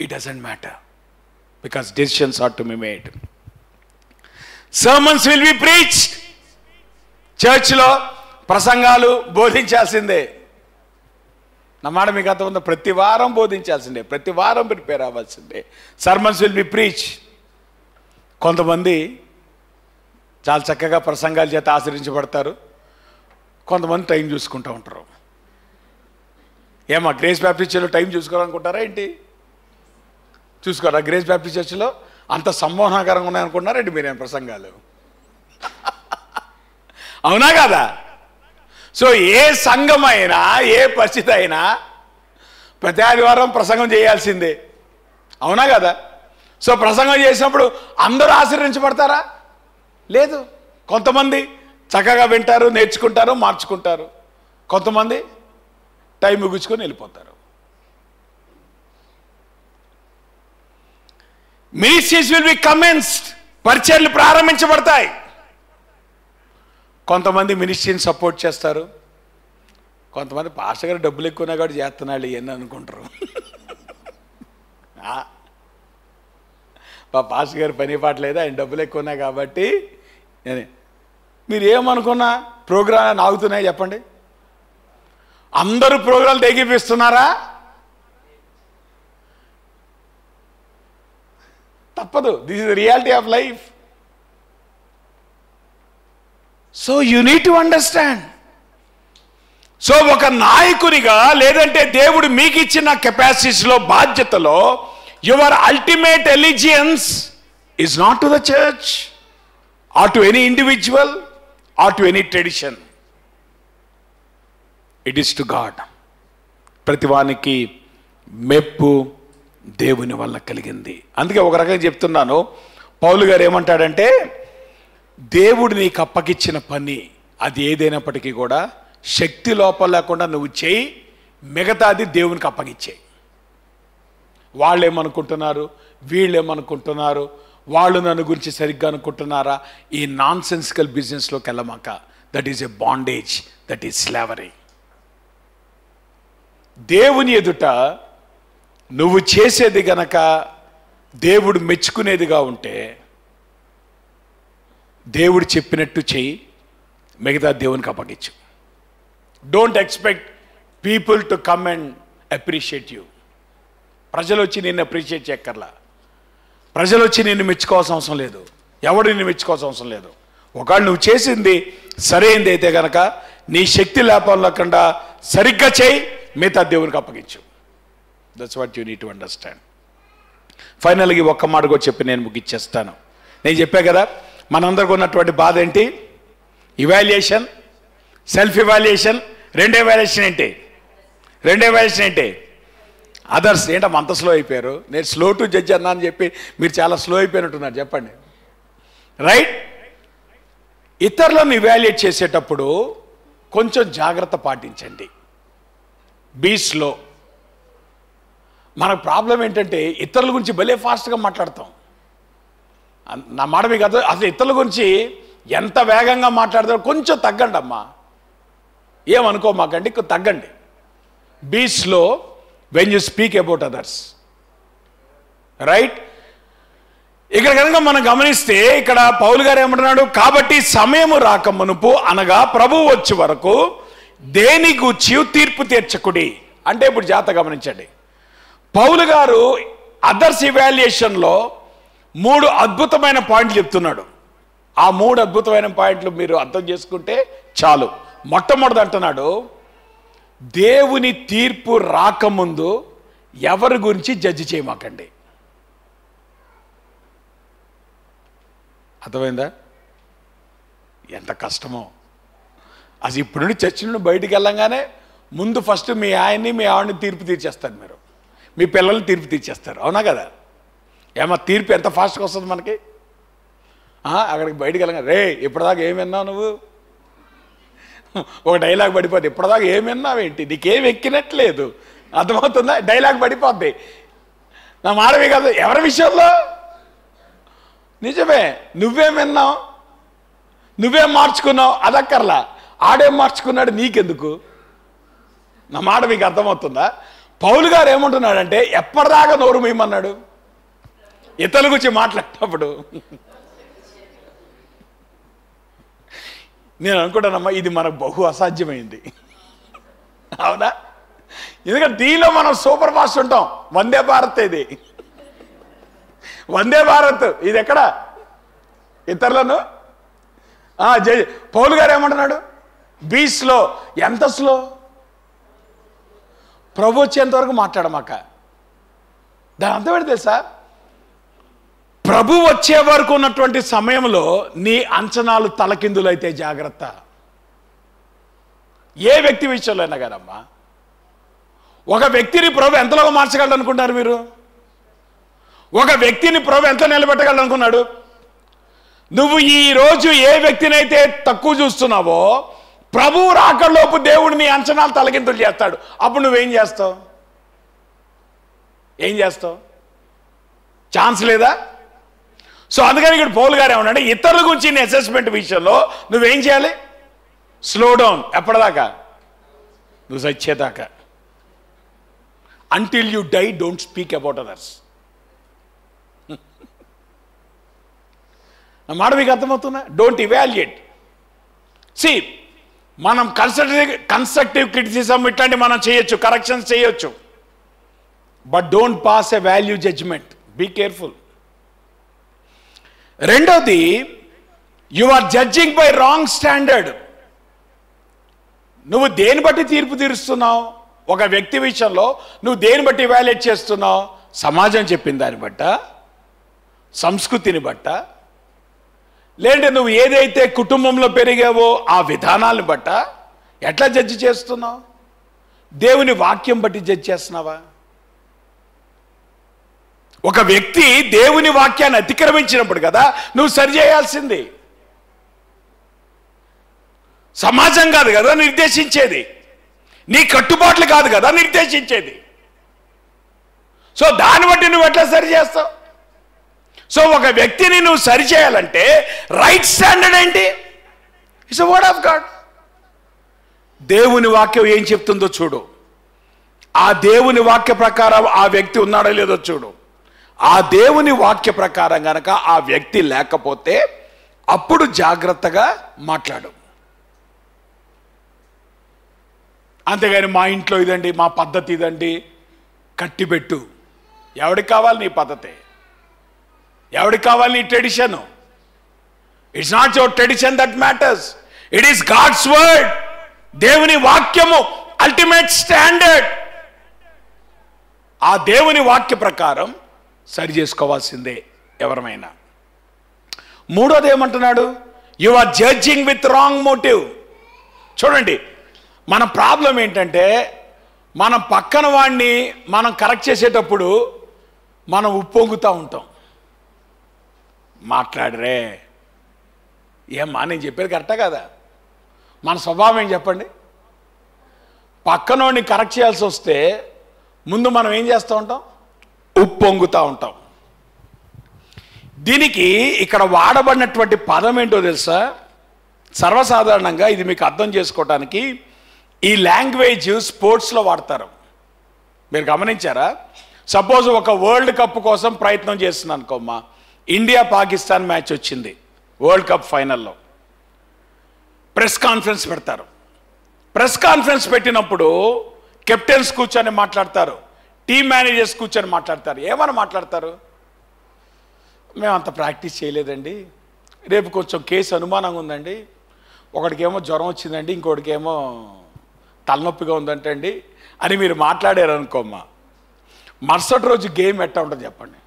it doesn't matter because decisions are to be made sermons will be preach చర్చ్లో ప్రసంగాలు బోధించాల్సిందే. నా మాట మీకు అర్థం ప్రతి వారం బోధించాల్సిందే. ప్రతి వారం ప్రిపేర్ అవ్వాల్సిందే. Sermons will be preach. కొంతమంది చాలా చక్కగా ప్రసంగాల చేత ఆశ్రయించబడతారు కొంతమంది టైం చూసుకుంటూ ఉంటారు. ఏమా గ్రేస్ బ్యాప్టిస్ట్ చర్చిలో టైం చూసుకోవాలనుకుంటారా ఏంటి? చూసుకోరా గ్రేస్ బ్యాప్టిస్ట్ చర్చిలో? అంత సంమోహనకరంగా ఉన్నాయనుకుంటున్నారా మీరేం ప్రసంగాలు? అవునా కదా? సో ఏ సంఘం అయినా ఏ పరిస్థితి అయినా ప్రతి ఆదివారం ప్రసంగం చేయాల్సిందే. అవునా కదా? సో ప్రసంగం చేసినప్పుడు అందరూ ఆశీర్వించబడతారా లేదు. కొంతమంది చక్కగా వింటారు నేర్చుకుంటారు మార్చుకుంటారు. కొంతమంది టైం ముగించుకొని వెళ్ళిపోతారు. మినిస్ట్రీస్ విల్ బి కమెన్స్డ్ పరిచర్లు ప్రారంభించబడతాయి. కొంతమంది మినిస్ట్రీని సపోర్ట్ చేస్తారు. కొంతమంది పాస్టర్ గారు డబ్బులు ఎక్కువనా కూడా చేస్తున్నాడు ఇవన్నీ అనుకుంటారు. మా పాస్టర్ గారు పని పాటలేదు ఆయన డబ్బులు ఎక్కువనా కాబట్టి నేను మీరు ఏమనుకున్నా ప్రోగ్రాం ఆగుతున్నాయి చెప్పండి. అందరూ ప్రోగ్రాంలు తెగిపిస్తున్నారా? తప్పదు. This is reality of life so you need to understand so ఒక నాయకునిగా లేదంటే దేవుడు మీకు ఇచ్చిన కెపాసిటీస్లో బాధ్యతలో your ultimate allegiance is not to the church or to any individual or to any tradition it is to God ప్రతివానికి మెప్పు దేవుని వల్ల కలిగింది. అందుకే ఒక రకంగా చెప్తున్నాను. పౌలు గారు ఏమంటాడంటే దేవుడు నీకు అప్పగిచ్చిన పని అది ఏదైనప్పటికీ కూడా శక్తి లోపం లేకుండా నువ్వు చేయి మిగతాది దేవునికి అప్పగిచ్చేయి. వాళ్ళు ఏమనుకుంటున్నారు వీళ్ళు ఏమనుకుంటున్నారు వాళ్ళు నన్ను గురించి సరిగ్గా అనుకుంటున్నారా? ఈ నాన్ సెన్సికల్ బిజినెస్లోకి వెళ్ళమాక. That is a bondage that is slavery దేవుని ఎదుట నువ్వు చేసేది గనక దేవుడు మెచ్చుకునేదిగా ఉంటే దేవుడు చెప్పినట్టు చెయ్యి మిగతా దేవునికి అప్పగించు. Don't expect people to come and appreciate you ప్రజలు వచ్చి నిన్ను అప్రిషియేట్ చేయక్కర్లా. ప్రజలు వచ్చి నిన్ను మెచ్చుకోవాల్సిన అవసరం లేదు. ఎవడు నిన్ను మెచ్చుకోవాల్సిన అవసరం లేదు. ఒకవేళ నువ్వు చేసింది సరైంది అయితే కనుక నీ శక్తి లేపం లేకుండా సరిగ్గా చేయి మిగతా దేవునికి అప్పగించు. That's what you need to understand ఫైనల్గా ఒక్క మాట కూడా చెప్పి నేను ముగిచ్చేస్తాను. నేను చెప్పా కదా మనందరికి ఉన్నటువంటి బాధ ఏంటి? ఇవాల్యుయేషన్ సెల్ఫ్ ఇవాల్యుయేషన్ రెండో వాల్యుయేషన్ ఏంటి? రెండో వాల్యుయేషన్ ఏంటి? అదర్స్ ఏంటమ్మా అంత స్లో అయిపోయారు? నేను స్లో టు జడ్జ్ అన్నా అని చెప్పి మీరు చాలా స్లో అయిపోయినట్టున్నారు చెప్పండి. రైట్ ఇతరులను ఇవాల్యుయేట్ చేసేటప్పుడు కొంచెం జాగ్రత్త పాటించండి. బీ స్లో మన ప్రాబ్లం ఏంటంటే ఇతరుల గురించి భలే ఫాస్ట్గా మాట్లాడతాం. నా మాట మీకు అర్థం అసలు ఇతరుల గురించి ఎంత వేగంగా మాట్లాడతారో కొంచెం తగ్గండి అమ్మా. ఏమనుకో మాకండి తగ్గండి. Be slow when you speak about others right ఇక్కడ కనుక మనం గమనిస్తే ఇక్కడ పౌలు గారు ఏమంటున్నాడు? కాబట్టి సమయము రాక మునుపు అనగా ప్రభు వచ్చే వరకు దేని గూర్చి తీర్పు తీర్చకుడి. అంటే ఇప్పుడు జాత గమనించండి. పౌలు గారు అదర్స్ ఇవాల్యుయేషన్లో మూడు అద్భుతమైన పాయింట్లు చెప్తున్నాడు. ఆ మూడు అద్భుతమైన పాయింట్లు మీరు అర్థం చేసుకుంటే చాలు. మొట్టమొదటి అంటున్నాడు దేవుని తీర్పు రాకముందు ఎవరి గురించి జడ్జి చేయమాకండి. అర్థమైందా? ఎంత కష్టమో. అసలు ఇప్పుడు నుండి చర్చి నుండి బయటికి వెళ్ళంగానే ముందు ఫస్ట్ మీ ఆయన్ని మీ ఆవిడని తీర్పు తీర్చేస్తారు మీరు. మీ పిల్లల్ని తీర్పు తీర్చేస్తారు. అవునా కదా? ఏమో తీర్పు ఎంత ఫాస్ట్గా వస్తుంది మనకి? అక్కడికి బయటకు వెళ్ళగా రే ఇప్పటిదాకా ఏం విన్నావు నువ్వు? ఒక డైలాగ్ పడిపోద్ది ఇప్పటిదాకా ఏం విన్నావేంటి నీకేం ఎక్కినట్లేదు. అర్థమవుతుందా? డైలాగ్ పడిపోద్ది. నా మాడవి కాదు ఎవరి విషయంలో? నిజమే నువ్వేం విన్నావు? నువ్వేం మార్చుకున్నావు? అదక్కర్లా. ఆడేం మార్చుకున్నాడు నీకెందుకు? నా మాట మీకు అర్థమవుతుందా? పౌలు గారు ఏమంటున్నాడంటే ఎప్పటిదాకా నోరు మీయమన్నాడు? ఇతరుల గురించి మాట్లాడేటప్పుడు. నేను అనుకుంటానమ్మా ఇది మనకు బహు అసాధ్యమైంది. అవునా? ఎందుకంటే దీనిలో మనం సూపర్ ఫాస్ట్ ఉంటాం. వందే భారత్ ఇది. వందే భారత్. ఇది ఎక్కడ? ఇతరులను? జై పౌలు గారు ఏమంటున్నాడు? Be slow. ఎంత స్లో? ప్రభు వచ్చేంతవరకు మాట్లాడమాక. దాని అర్థం ఏంటి తెలుసా? ప్రభు వచ్చే వరకు ఉన్నటువంటి సమయంలో నీ అంచనాలు తలకిందులైతే జాగ్రత్త. ఏ వ్యక్తి విషయంలో అయినా కదమ్మా. ఒక వ్యక్తిని ప్రభు ఎంతలో మార్చగలడు అనుకుంటారు మీరు? ఒక వ్యక్తిని ప్రభు ఎంత నిలబెట్టగలడు అనుకున్నాడు? నువ్వు ఈరోజు ఏ వ్యక్తినైతే తక్కువ చూస్తున్నావో ప్రభు రాకలోపు దేవుడు నీ అంచనాలు తలకింతులు చేస్తాడు. అప్పుడు నువ్వేం చేస్తావు? ఏం చేస్తావు? ఛాన్స్ లేదా? సో అందుకని ఇక్కడ పౌల్ గారు ఏమన్నాడు ఇతరుల గురించి నీ అసెస్మెంట్ విషయంలో నువ్వేం చేయాలి? స్లో డౌన్ ఎప్పటిదాకా? నువ్వు చచ్చేదాకా until you die don't speak about others నా మాట మీకు అర్థమవుతున్నా డోంట్ ఇవాల్యుయేట్ సి మనం కన్స్ట్రక్టివ్ కన్స్ట్రక్టివ్ క్రిటిసిజం ఇట్లాంటి మనం చేయొచ్చు కరెక్షన్స్ చేయొచ్చు. But don't pass a value judgment be careful రెండవది you are judging by wrong standard నువ్వు దేని బట్టి తీర్పు తీరుస్తున్నావు? ఒక వ్యక్తి విషయంలో నువ్వు దేని బట్టి ఇవాల్యుయేట్ చేస్తున్నావు? సమాజం చెప్పిన దాన్ని బట్ట? సంస్కృతిని బట్ట? లేదంటే నువ్వు ఏదైతే కుటుంబంలో పెరిగావో ఆ విధానాలను బట్ట? ఎట్లా జడ్జి చేస్తున్నావు? దేవుని వాక్యం బట్టి జడ్జి చేస్తున్నావా? ఒక వ్యక్తి దేవుని వాక్యాన్ని అతిక్రమించినప్పుడు కదా నువ్వు సరి చేయాల్సింది. సమాజం కాదు కదా నిర్దేశించేది. నీ కట్టుబాట్లు కాదు కదా నిర్దేశించేది. సో దాన్ని బట్టి నువ్వు ఎట్లా సరి చేస్తావు? సో ఒక వ్యక్తిని నువ్వు సరి చేయాలంటే రైట్ స్టాండర్డ్ ఏంటి? It's word of God. దేవుని వాక్యం ఏం చెప్తుందో చూడు. ఆ దేవుని వాక్య ప్రకారం ఆ వ్యక్తి ఉన్నాడో లేదో చూడు. ఆ దేవుని వాక్య ప్రకారం గనక ఆ వ్యక్తి లేకపోతే అప్పుడు జాగ్రత్తగా మాట్లాడు. అంతేగాని మా ఇంట్లో ఇదండి మా పద్ధతి ఇదండి కట్టిపెట్టు. ఎవడికి కావాలి నీ పద్ధతి? ఎవడికి కావాలి నీ tradition? It's not your tradition that matters it is God's word దేవుని వాక్యము అల్టిమేట్ స్టాండర్డ్ ఆ దేవుని వాక్య ప్రకారం సరి చేసుకోవాల్సిందే ఎవరమైనా. మూడోది ఏమంటున్నాడు? You are judging with wrong motive చూడండి మన ప్రాబ్లం ఏంటంటే మనం పక్కన వాడిని మనం కరెక్ట్ చేసేటప్పుడు మనం ఉప్పొంగుతూ ఉంటాం. మాట్లాడరే. ఏమ్మా నేను చెప్పేది కరెక్టా కదా? మన స్వభావం ఏం చెప్పండి? పక్కనోడిని కరెక్ట్ చేయాల్సి వస్తే ముందు మనం ఏం చేస్తూ ఉంటాం? ఉప్పొంగుతూ ఉంటాం. దీనికి ఇక్కడ వాడబడినటువంటి పదం ఏంటో తెలుసా? సర్వసాధారణంగా ఇది మీకు అర్థం చేసుకోవటానికి ఈ లాంగ్వేజ్ స్పోర్ట్స్లో వాడతారు. మీరు గమనించారా? సపోజ్ ఒక వరల్డ్ కప్ కోసం ప్రయత్నం చేస్తున్నాను అనుకోమ్మా ఇండియా పాకిస్తాన్ మ్యాచ్ వచ్చింది. వరల్డ్ కప్ ఫైనల్లో. ప్రెస్ కాన్ఫరెన్స్ పెడతారు. ప్రెస్ కాన్ఫరెన్స్ పెట్టినప్పుడు కెప్టెన్స్ కూర్చొని మాట్లాడతారు. టీమ్ మేనేజర్స్ కూర్చొని మాట్లాడతారు. ఏమని మాట్లాడతారు? మేము అంత ప్రాక్టీస్ చేయలేదండి. రేపు కొంచెం కేసు అనుమానంగా ఉందండి. ఒకడికేమో జ్వరం వచ్చిందండి ఇంకోటికేమో తలనొప్పిగా ఉందంటే అండి అని మీరు మాట్లాడారు అనుకోమ్మా మరుసటి రోజు గేమ్ ఎట్టా ఉంటుంది చెప్పండి.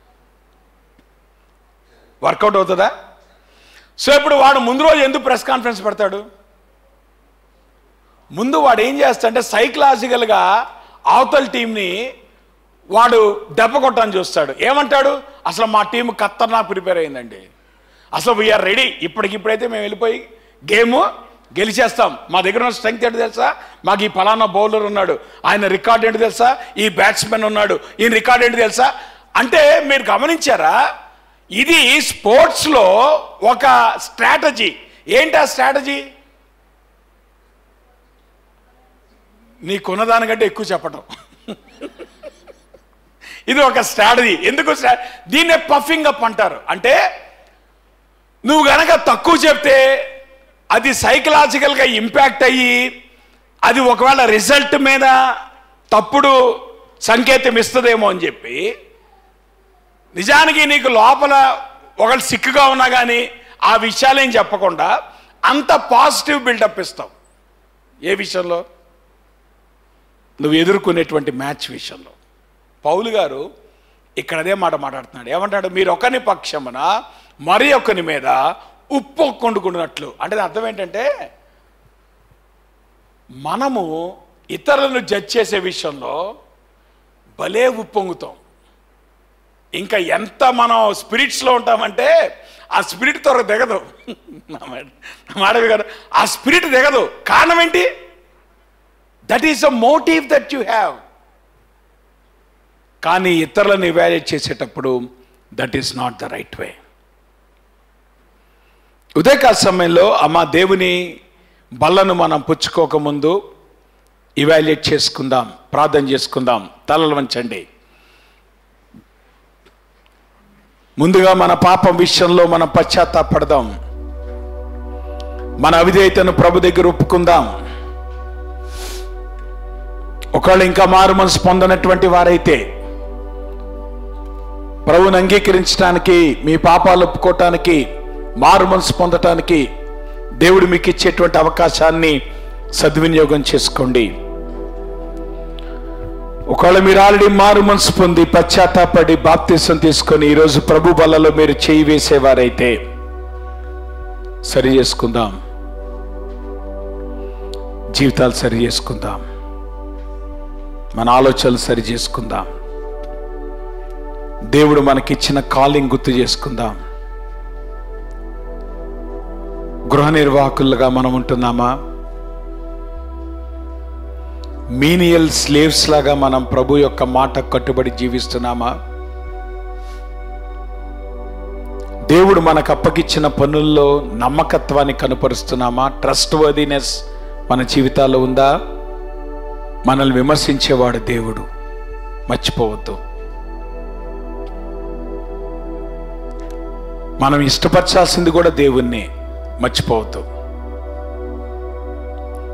వర్కౌట్ అవుతుందా? సో ఇప్పుడు వాడు ముందు రోజు ఎందుకు ప్రెస్ కాన్ఫరెన్స్ పెడతాడు? ముందు వాడు ఏం చేస్తాడంటే సైకలాజికల్గా అవతల టీంని వాడు దెబ్బ కొట్టని చూస్తాడు. ఏమంటాడు? అసలు మా టీం ఖతర్నాక్ ప్రిపేర్ అయిందండి. అసలు వీఆర్ రెడీ ఇప్పటికిప్పుడైతే మేము వెళ్ళిపోయి గేమ్ గెలిచేస్తాం. మా దగ్గర ఉన్న స్ట్రెంగ్త్ ఏంటి తెలుసా? మాకు ఈ ఫలానా బౌలర్ ఉన్నాడు. ఆయన రికార్డ్ ఏంటి తెలుసా? ఈ బ్యాట్స్మెన్ ఉన్నాడు. ఈయన రికార్డ్ ఏంటి తెలుసా? అంటే మీరు గమనించారా? ఇది స్పోర్ట్స్లో ఒక స్ట్రాటజీ ఏంటి ఆ స్ట్రాటజీ నీకున్నదానికంటే ఎక్కువ చెప్పటం. ఇది ఒక స్ట్రాటజీ ఎందుకు దీన్నే పఫింగ్ అప్ అంటారు. అంటే నువ్వు గనక తక్కువ చెప్తే అది సైకలాజికల్గా ఇంపాక్ట్ అయ్యి అది ఒకవేళ రిజల్ట్ మీద తప్పుడు సంకేతం ఇస్తుందేమో అని చెప్పి నిజానికి నీకు లోపల ఒకళ్ళు సిక్కుగా ఉన్నా కానీ ఆ విషయాలేం చెప్పకుండా అంత పాజిటివ్ బిల్డప్ ఇస్తావు. ఏ విషయంలో? నువ్వు ఎదుర్కొనేటువంటి మ్యాచ్ విషయంలో. పౌలు గారు ఇక్కడ అదే మాట మాట్లాడుతున్నాడు. ఏమంటాడు? మీరు ఒకని పక్షమున మరి ఒకని మీద ఉప్పు కొండుకున్నట్లు. అంటే అర్థం ఏంటంటే మనము ఇతరులను జడ్జ్ చేసే విషయంలో భలే ఉప్పొంగుతాం ఇంకా ఎంత మనం స్పిరిట్స్లో ఉంటామంటే ఆ స్పిరిట్ త్వరగా దిగదు. మాడవి గారు ఆ స్పిరిట్ దిగదు. కారణం ఏంటి? That is a motive that you have కానీ ఇతరులను ఇవాల్యుయేట్ చేసేటప్పుడు that is not the right way ఉదయకాల సమయంలో అమ్మ దేవుని బల్లను మనం పుచ్చుకోకముందు ఇవాల్యుయేట్ చేసుకుందాం ప్రార్థన చేసుకుందాం తలలు వంచండి. ముందుగా మన పాపం విషయంలో మనం పశ్చాత్తాపడదాం. మన అవిధేయతను ప్రభు దగ్గర ఒప్పుకుందాం. ఒకవేళ ఇంకా మారు మనసు పొందనటువంటి వారైతే ప్రభువుని అంగీకరించడానికి మీ పాపాలు ఒప్పుకోవటానికి మారు మనసు పొందటానికి దేవుడు మీకు ఇచ్చేటువంటి అవకాశాన్ని సద్వినియోగం చేసుకోండి. ఒకవేళ మీరు ఆల్రెడీ మారు మనసు పొంది పశ్చాత్తాపడి బాప్తీసం తీసుకొని ఈరోజు ప్రభు బలలో మీరు చేయి వేసేవారైతే సరి చేసుకుందాం. జీవితాలు సరి చేసుకుందాం. మన ఆలోచనలు సరి చేసుకుందాం. దేవుడు మనకిచ్చిన కాలింగ్ గుర్తు చేసుకుందాం. గృహ నిర్వాహకులుగా మనం ఉంటున్నామా? మీనియల్ స్లేవ్స్ లాగా మనం ప్రభు యొక్క మాట కట్టుబడి జీవిస్తున్నామా? దేవుడు మనకు అప్పగిచ్చిన పనుల్లో నమ్మకత్వాన్ని కనుపరుస్తున్నామా? ట్రస్ట్ వర్దినెస్ మన జీవితాల్లో ఉందా? మనల్ని విమర్శించేవాడు దేవుడు. మర్చిపోవద్దు. మనం ఇష్టపరచాల్సింది కూడా దేవుణ్ణి. మర్చిపోవద్దు.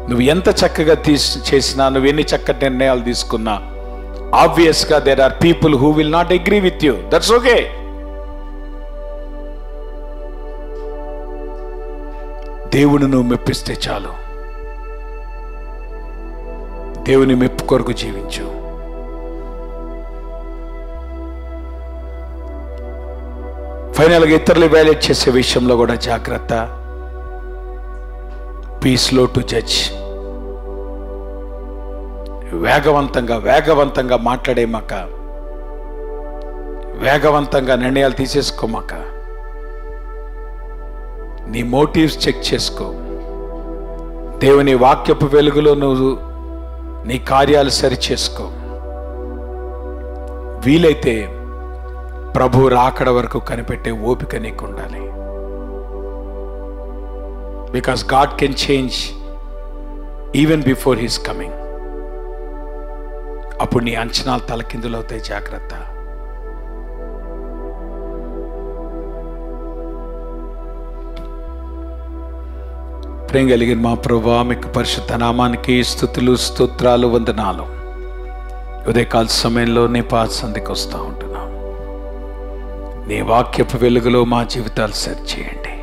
నువ్వు ఎంత చక్కగా తీసి చేసినా నువ్వు ఎన్ని చక్కటి నిర్ణయాలు తీసుకున్నా ఆబ్వియస్గా there are people who will not agree with you that's okay దేవుని నువ్వు మెప్పిస్తే చాలు. దేవుని మెప్పు కొరకు జీవించు. ఫైనల్గా ఇతరులు వ్యాలేట్ చేసే విషయంలో కూడా జాగ్రత్త. పీస్లో టు జడ్జ్ వేగవంతంగా వేగవంతంగా మాట్లాడేమాక వేగవంతంగా నిర్ణయాలు తీసేసుకోమాక నీ మోటివ్స్ చెక్ చేసుకో. దేవుని వాక్యపు వెలుగులో నువ్వు నీ కార్యాలు సరి చేసుకో. వీలైతే ప్రభు రాకడ వరకు కనిపెట్టే ఓపిక నీకు ఉండాలి because God can change even before he's coming అప్పుడు నీ అంచనాలు తలకిందులవుతాయి జాగ్రత్త. ప్రేమ కలిగిన మా ప్రభా మీకు పరిశుద్ధ నామానికి స్థుతులు స్తోత్రాలు వందనాలు. ఉదయకాల సమయంలో నీ పాద సంధికి వస్తూ ఉంటుంది నీ వాక్యపు వెలుగులో మా జీవితాలు సెర్చ్ చేయండి.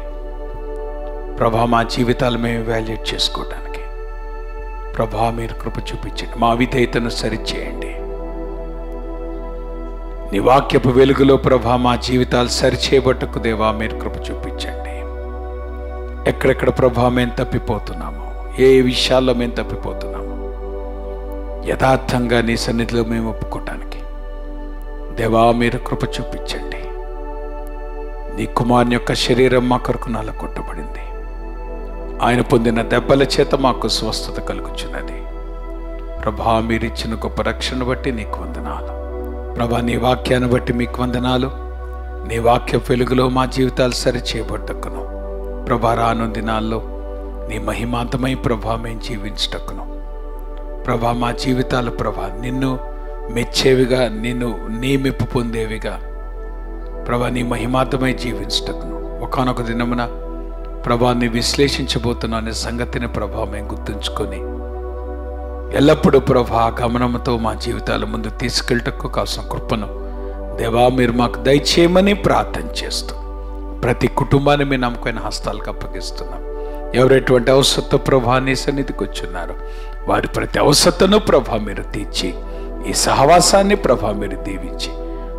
ప్రభా మా జీవితాలు మేము వాల్యుయేట్ చేసుకోవడానికి ప్రభా మీరు కృప చూపించండి. మా విధేయతను సరిచేయండి. నీ వాక్యపు వెలుగులో ప్రభా మా జీవితాలు సరిచేయబట్టకు దేవా మీరు కృప చూపించండి. ఎక్కడెక్కడ ప్రభా మేము తప్పిపోతున్నాము ఏ విషయాల్లో మేము తప్పిపోతున్నాము యథార్థంగా నీ సన్నిధిలో మేము ఒప్పుకోవటానికి. దేవా మీరు కృప చూపించండి. నీ కుమారుని యొక్క శరీరం మా కొరకు నల్లకొట్టబడింది ఆయన పొందిన దెబ్బల చేత మాకు స్వస్థత కలుగుచున్నది. ప్రభా మీరిచ్చిన గొప్ప రక్షణ బట్టి నీకు వందనాలు. ప్రభా నీ వాక్యాన్ని బట్టి మీకు వందనాలు. నీ వాక్య వెలుగులో మా జీవితాలు సరి చేయబడ్డకును ప్రభా రాను దినాల్లో నీ మహిమాంతమై ప్రభా మేము జీవించటక్కును ప్రభా మా జీవితాలు ప్రభా నిన్ను మెచ్చేవిగా నిన్ను నీ మెప్పు పొందేవిగా ప్రభా నీ మహిమాతమై జీవించటకును. ఒకనొక దినమున ప్రభాన్ని విశ్లేషించబోతున్నా అనే సంగతిని ప్రభా మేము గుర్తుంచుకొని ఎల్లప్పుడూ ప్రభా గమనంతో మా జీవితాల ముందు తీసుకెళ్ళటకు కావాల్సిన కృపను దేవా మీరు మాకు దయచేయమని ప్రార్థన చేస్తూ ప్రతి కుటుంబాన్ని మీ నమ్మకమైన హస్తాలకు అప్పగిస్తున్నాం. ఎవరెటువంటి అవసరత ప్రభా నీ సన్నిధికి వచ్చున్నారో వారి ప్రతి అవసరతను ప్రభా మీరు తీర్చి ఈ సహవాసాన్ని ప్రభా మీరు దీవించి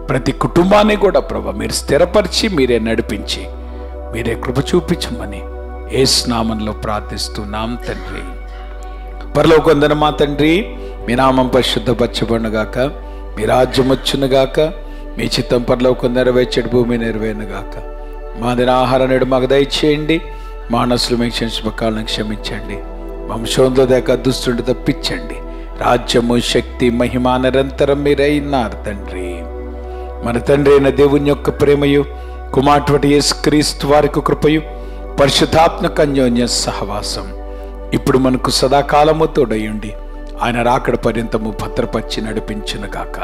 ప్రతి కుటుంబాన్ని కూడా ప్రభా మీరు స్థిరపరిచి మీరే నడిపించి మీరే కృప చూపించమని ఏ స్నామంలో ప్రార్థిస్తున్నాం తండ్రి. పరలోకొందన మా తండ్రి? మీ నామం పరిశుద్ధపరచబడుగాక మీ రాజ్యం వచ్చునుగాక మీ చిత్తం పరలోకం నెరవేర్చడు భూమి నెరవేరునుగాక. మా దిన ఆహార నేడు మాకు దయచేయండి మానసులు మీకు క్షమించబకాలను క్షమించండి వంశంలో దాకా దుష్టుడు తప్పించండి రాజ్యము శక్తి మహిమ నిరంతరం మీరైనారు తండ్రి. మన తండ్రి అయిన దేవుని యొక్క ప్రేమయు కుమార్తె యేసుక్రీస్తు వారికి కృపయు పరిశుద్ధాత్మక అన్యోన్య సహవాసం. ఇప్పుడు మనకు సదాకాలము తోడయుండి ఆయన రాకడ పర్యంతము భద్రపరిచి నడిపించిన గాక.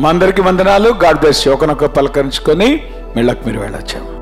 మా అందరికీ వందనాలు. గాడ్ బ్లెస్ ఒకనొక పలకరించుకొని మెళ్ళకు మీరు వెళ్ళొచ్చాము